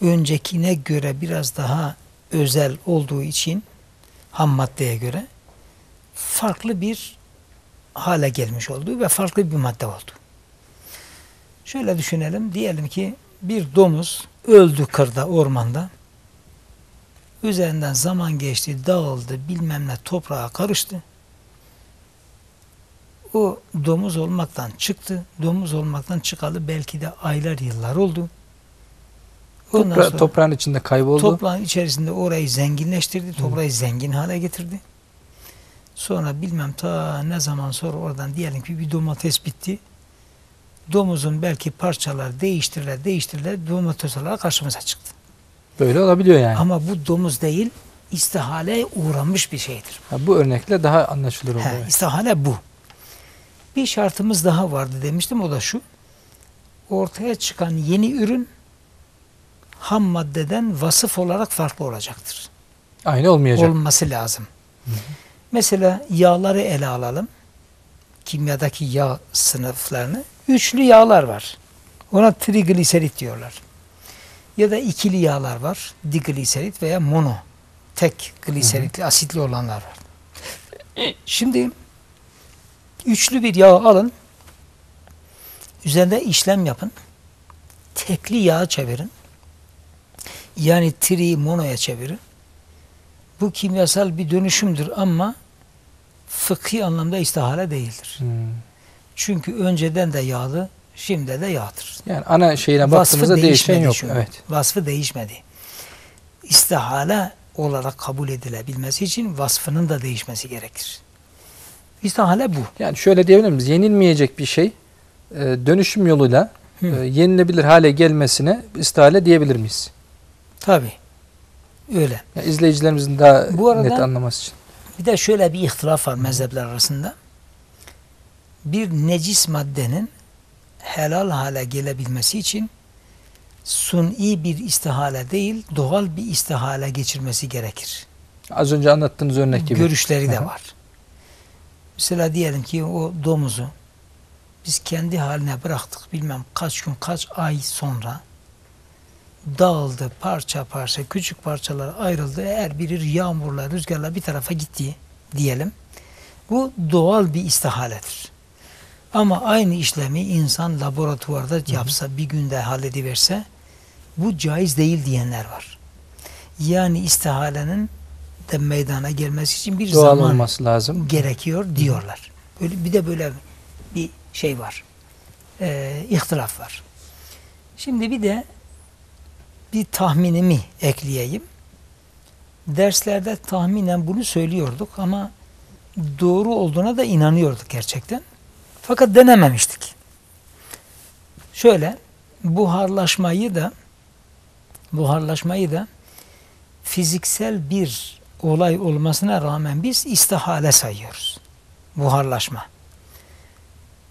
öncekine göre biraz daha özel olduğu için ham maddeye göre farklı bir hale gelmiş oldu ve farklı bir madde oldu. Şöyle düşünelim. Diyelim ki bir domuz öldü kırda, ormanda. Üzerinden zaman geçti, dağıldı, bilmem ne toprağa karıştı. O domuz olmaktan çıktı. Domuz olmaktan çıkalı belki de aylar, yıllar oldu. Ondan Topra- sonra toprağın içinde kayboldu. toprağın içerisinde orayı zenginleştirdi. Toprağı zengin hale getirdi. Sonra bilmem ta ne zaman sonra oradan diyelim ki bir domates bitti. Domuzun belki parçalar değiştiriler değiştiriler domates olarak karşımıza çıktı. Böyle olabiliyor yani. Ama bu domuz değil istihaleye uğramış bir şeydir. Ha, bu örnekle daha anlaşılır oldu. He, istihale bu. Bir şartımız daha vardı demiştim o da şu. Ortaya çıkan yeni ürün ham maddeden vasıf olarak farklı olacaktır. Aynı olmayacak. olması lazım. Mesela yağları ele alalım. Kimyadaki yağ sınıflarını. Üçlü yağlar var. Ona trigliserit diyorlar. Ya da ikili yağlar var. Digliserit veya mono. Tek gliseritli, asitli olanlar var. Şimdi üçlü bir yağ alın. Üzerinde işlem yapın. tekli yağa çevirin. Yani tri monoya çevirin. Bu kimyasal bir dönüşümdür ama fıkhi anlamda istihale değildir. Hmm. Çünkü önceden de yağlı, şimdi de yağdır. Yani ana şeyine baktığımızda değişen yok. çünkü. Evet. Vasfı değişmedi. İstihale olarak kabul edilebilmesi için vasfının da değişmesi gerekir. İstihale bu. Yani şöyle diyebilir miyiz? Yenilmeyecek bir şey e, dönüşüm yoluyla Hı. e, yenilebilir hale gelmesine istihale diyebilir miyiz? Tabi. Öyle. Yani izleyicilerimizin daha Bu arada- net anlaması için. Bir de şöyle bir ihtilaf var mezhepler arasında. Bir necis maddenin helal hale gelebilmesi için suni bir istihale değil, doğal bir istihale geçirmesi gerekir. Az önce anlattığınız örnek gibi. Görüşleri de var. Mesela diyelim ki o domuzu biz kendi haline bıraktık bilmem kaç gün kaç ay sonra dağıldı parça parça küçük parçalar ayrıldı her biri yağmurla rüzgarla bir tarafa gitti diyelim. Bu doğal bir istihaledir. Ama aynı işlemi insan laboratuvarda yapsa bir günde hallediverse bu caiz değil diyenler var. Yani istihalenin de meydana gelmesi için bir Doğal zaman olması lazım. gerekiyor diyorlar. Böyle bir de böyle bir şey var. Ee, ihtilaf var. Şimdi bir de bir tahminimi ekleyeyim. Derslerde tahminen bunu söylüyorduk ama doğru olduğuna da inanıyorduk gerçekten. Fakat denememiştik. Şöyle buharlaşmayı da buharlaşmayı da fiziksel bir olay olmasına rağmen biz istihale sayıyoruz. Buharlaşma.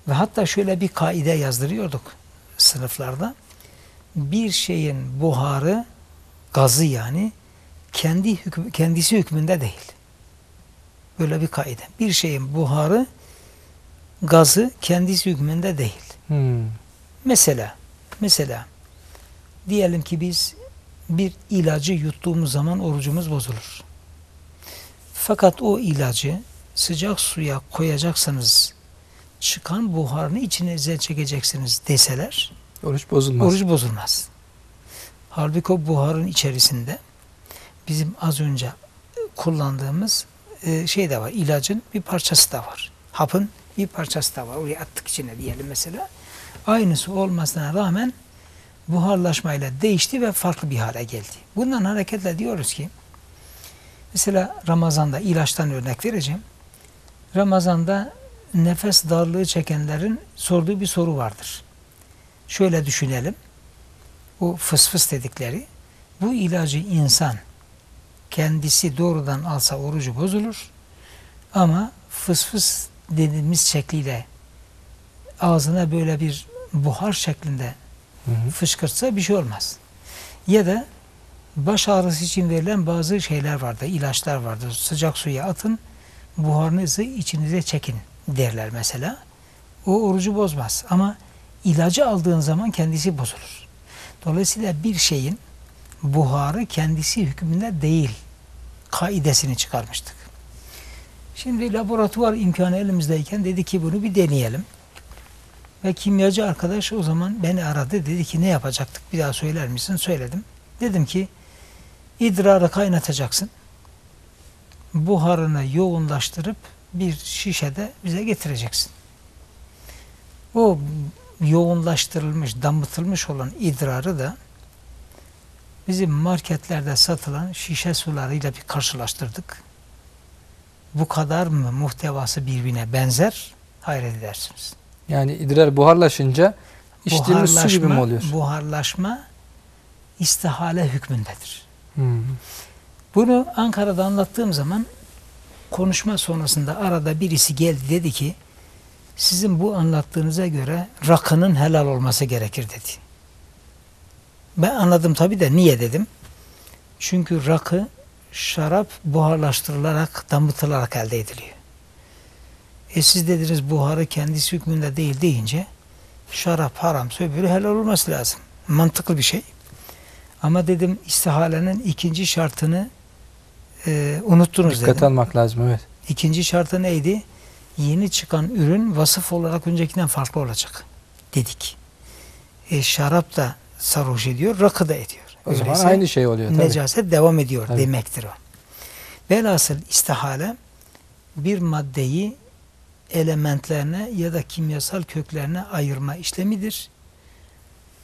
Ve hatta şöyle bir kaide yazdırıyorduk sınıflarda. Bir şeyin buharı, gazı yani kendi hükmü, kendisi hükmünde değil. Böyle bir kaide. Bir şeyin buharı, gazı kendisi hükmünde değil. Hmm. Mesela, mesela diyelim ki biz bir ilacı yuttuğumuz zaman orucumuz bozulur. Fakat o ilacı sıcak suya koyacaksanız çıkan buharını içinize çekeceksiniz deseler Oruç bozulmaz. oruç bozulmaz. Halbuki buharın içerisinde bizim az önce kullandığımız e, şey de var. ilacın bir parçası da var. Hapın bir parçası da var. Oraya attık içine diyelim mesela. Aynısı olmasına rağmen buharlaşmayla değişti ve farklı bir hale geldi. Bundan hareketle diyoruz ki mesela Ramazan'da ilaçtan örnek vereceğim. Ramazan'da nefes darlığı çekenlerin sorduğu bir soru vardır. Şöyle düşünelim. O fıs fıs dedikleri bu ilacı insan kendisi doğrudan alsa orucu bozulur. Ama fıs fıs dediğimiz şekliyle ağzına böyle bir buhar şeklinde Hı hı. fışkırtsa bir şey olmaz. Ya da baş ağrısı için verilen bazı şeyler vardı, ilaçlar vardı. Sıcak suya atın, buharınızı içinize çekin derler mesela. O orucu bozmaz ama ilacı aldığın zaman kendisi bozulur. Dolayısıyla bir şeyin buharı kendisi hükmünde değil kaidesini çıkarmıştık. Şimdi laboratuvar imkanı elimizdeyken dedi ki bunu bir deneyelim. Ve kimyacı arkadaş o zaman beni aradı. Dedi ki ne yapacaktık bir daha söyler misin? Söyledim. Dedim ki idrarı kaynatacaksın. Buharını yoğunlaştırıp bir şişede bize getireceksin. O yoğunlaştırılmış, damıtılmış olan idrarı da bizim marketlerde satılan şişe sularıyla bir karşılaştırdık. Bu kadar mı muhtevası birbirine benzer? Hayret edersiniz. Yani idrar buharlaşınca içtiğimiz su gibi mi oluyor? Buharlaşma istihale hükmündedir. Hmm. Bunu Ankara'da anlattığım zaman konuşma sonrasında arada birisi geldi dedi ki sizin bu anlattığınıza göre rakının helal olması gerekir dedi. Ben anladım tabi de niye dedim. Çünkü rakı şarap buharlaştırılarak, damıtılarak elde ediliyor. E siz dediniz buharı kendisi hükmünde değil deyince şarap haramsa öbürü helal olması lazım. Mantıklı bir şey. Ama dedim istihalenin ikinci şartını e, unuttunuz Dikkat dedim. almak lazım evet. İkinci şartı neydi? Yeni çıkan ürün vasıf olarak öncekinden farklı olacak dedik. E, şarap da sarhoş ediyor, rakı da ediyor. O zaman Öyleyse aynı şey oluyor tabii. necaset devam ediyor Tabii. demektir o. Velhasıl istihale bir maddeyi elementlerine ya da kimyasal köklerine ayırma işlemidir.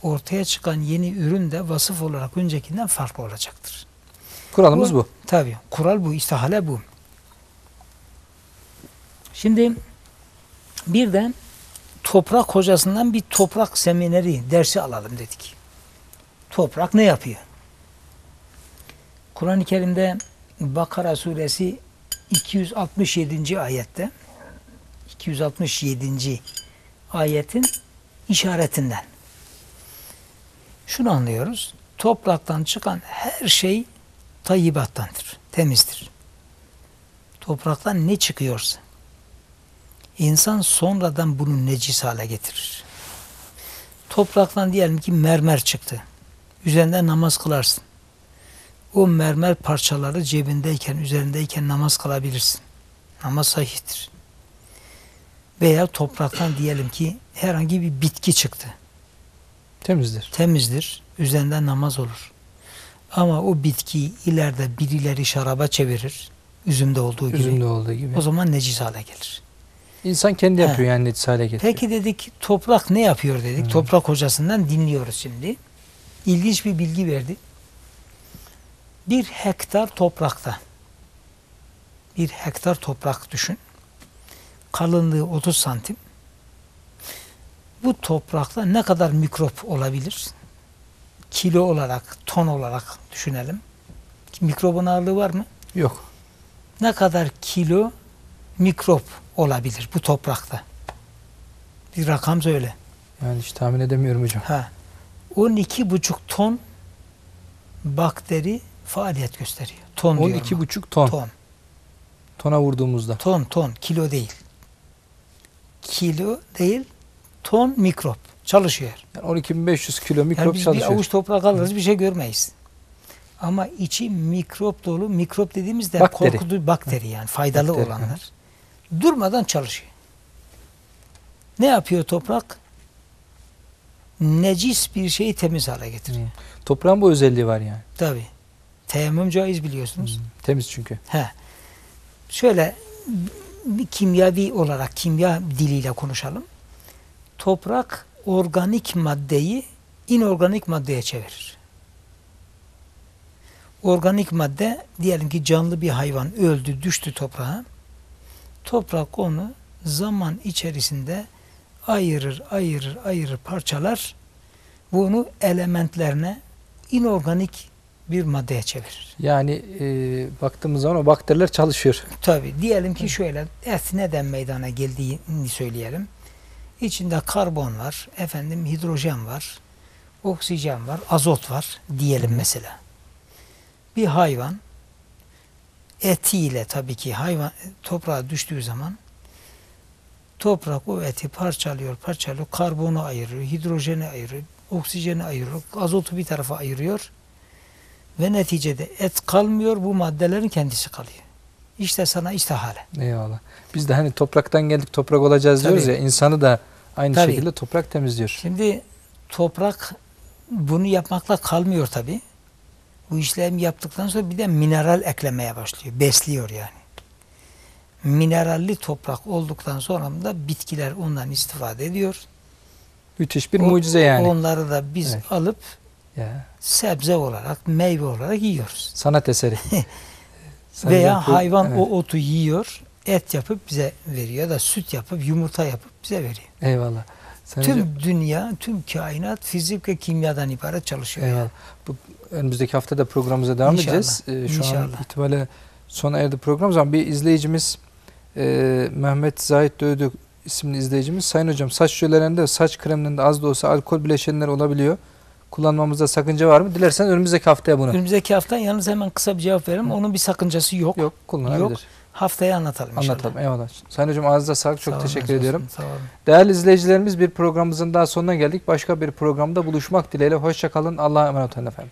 Ortaya çıkan yeni ürün de vasıf olarak öncekinden farklı olacaktır. Kuralımız bu. Tabi. Kural bu, istihale bu. Şimdi bir de toprak hocasından bir toprak semineri dersi alalım dedik. Toprak ne yapıyor? Kur'an-ı Kerim'de Bakara suresi 267. ayette 267. ayetin işaretinden şunu anlıyoruz. Topraktan çıkan her şey tayyibattandır, temizdir. Topraktan ne çıkıyorsa insan sonradan bunu necis hale getirir. Topraktan diyelim ki mermer çıktı. Üzerinde namaz kılarsın. O mermer parçaları cebindeyken, üzerindeyken namaz kılabilirsin. Namaz sahihtir. Veya topraktan diyelim ki herhangi bir bitki çıktı. Temizdir. Temizdir. Üzerinde namaz olur. Ama o bitkiyi ileride birileri şaraba çevirir. Üzümde olduğu gibi. Üzümde olduğu gibi. O zaman necis hale gelir. İnsan kendi He. yapıyor yani necis hale getiriyor. Peki dedik toprak ne yapıyor dedik. Hı. Toprak hocasından dinliyoruz şimdi. İlginç bir bilgi verdi. Bir hektar toprakta bir hektar toprak düşün. Kalınlığı 30 santim. Bu toprakta ne kadar mikrop olabilir? Kilo olarak, ton olarak düşünelim. Mikrobun ağırlığı var mı? Yok. ne kadar kilo mikrop olabilir bu toprakta? Bir rakam söyle. Yani hiç tahmin edemiyorum hocam. Ha. 12,5 ton bakteri faaliyet gösteriyor. Ton diyorum. 12,5 ton. Ton. Tona vurduğumuzda. Ton, ton. Kilo değil. Kilo değil, ton mikrop. Çalışıyor. Yani 12.500 kilo mikrop yani biz çalışıyor. bir avuç toprak alırız bir şey görmeyiz. Ama içi mikrop dolu, mikrop dediğimizde Bakteri. korkutucu bakteri yani faydalı Bakteri, olanlar. Durmadan çalışıyor. Ne yapıyor toprak? Necis bir şeyi temiz hale getiriyor. Hı. Toprağın bu özelliği var yani. Tabi. Teyemmüm caiz biliyorsunuz. Temiz çünkü. He. Şöyle bir kimyavi olarak kimya diliyle konuşalım. Toprak organik maddeyi inorganik maddeye çevirir. Organik madde diyelim ki canlı bir hayvan öldü, düştü toprağa. Toprak onu zaman içerisinde ayırır, ayırır, ayırır, parçalar. Bunu elementlerine inorganik bir maddeye çevirir. Yani e, baktığımız zaman o bakteriler çalışıyor. Tabi diyelim ki şöyle et neden meydana geldiğini söyleyelim. İçinde karbon var, efendim hidrojen var, oksijen var, azot var diyelim mesela. Bir hayvan etiyle tabii ki hayvan toprağa düştüğü zaman toprak o eti parçalıyor, parçalıyor, karbonu ayırıyor, hidrojeni ayırıyor, oksijeni ayırıyor, azotu bir tarafa ayırıyor ve neticede et kalmıyor, bu maddelerin kendisi kalıyor. İşte sana istihale. Eyvallah. Biz de hani topraktan geldik toprak olacağız diyoruz Tabii. ya insanı da aynı Tabii. şekilde toprak temizliyor. Şimdi toprak bunu yapmakla kalmıyor tabi. Bu işlemi yaptıktan sonra bir de mineral eklemeye başlıyor. Besliyor yani. Mineralli toprak olduktan sonra da bitkiler ondan istifade ediyor. Müthiş bir O- mucize yani. Onları da biz Evet. alıp Ya, sebze olarak, meyve olarak yiyoruz. sanat eseri. [LAUGHS] Veya bu- hayvan evet. o otu yiyor, et yapıp bize veriyor ya da süt yapıp, yumurta yapıp bize veriyor. Eyvallah. Sen tüm hocam- dünya, tüm kainat fizik ve kimyadan ibaret çalışıyor. Eyvallah. yani. Bu önümüzdeki hafta da programımıza devam İnşallah, edeceğiz. Ee, şu an inşallah. itibariyle sona erdi programımız ama bir izleyicimiz e, Mehmet Zahit Dövdük isimli izleyicimiz. Sayın hocam saç jölelerinde saç kremlerinde az da olsa alkol bileşenleri olabiliyor. Kullanmamızda sakınca var mı? Dilersen önümüzdeki haftaya bunu. Önümüzdeki hafta yalnız hemen kısa bir cevap verelim. Onun bir sakıncası yok. Yok kullanabilir. Yok. Haftaya anlatalım inşallah. Anlatalım. Eyvallah. Sayın hocam ağzınıza sağlık. Çok Sağ olun, teşekkür razı ediyorum. Sağ olun. Değerli izleyicilerimiz bir programımızın daha sonuna geldik. Başka bir programda buluşmak dileğiyle. Hoşçakalın. Allah'a emanet olun efendim.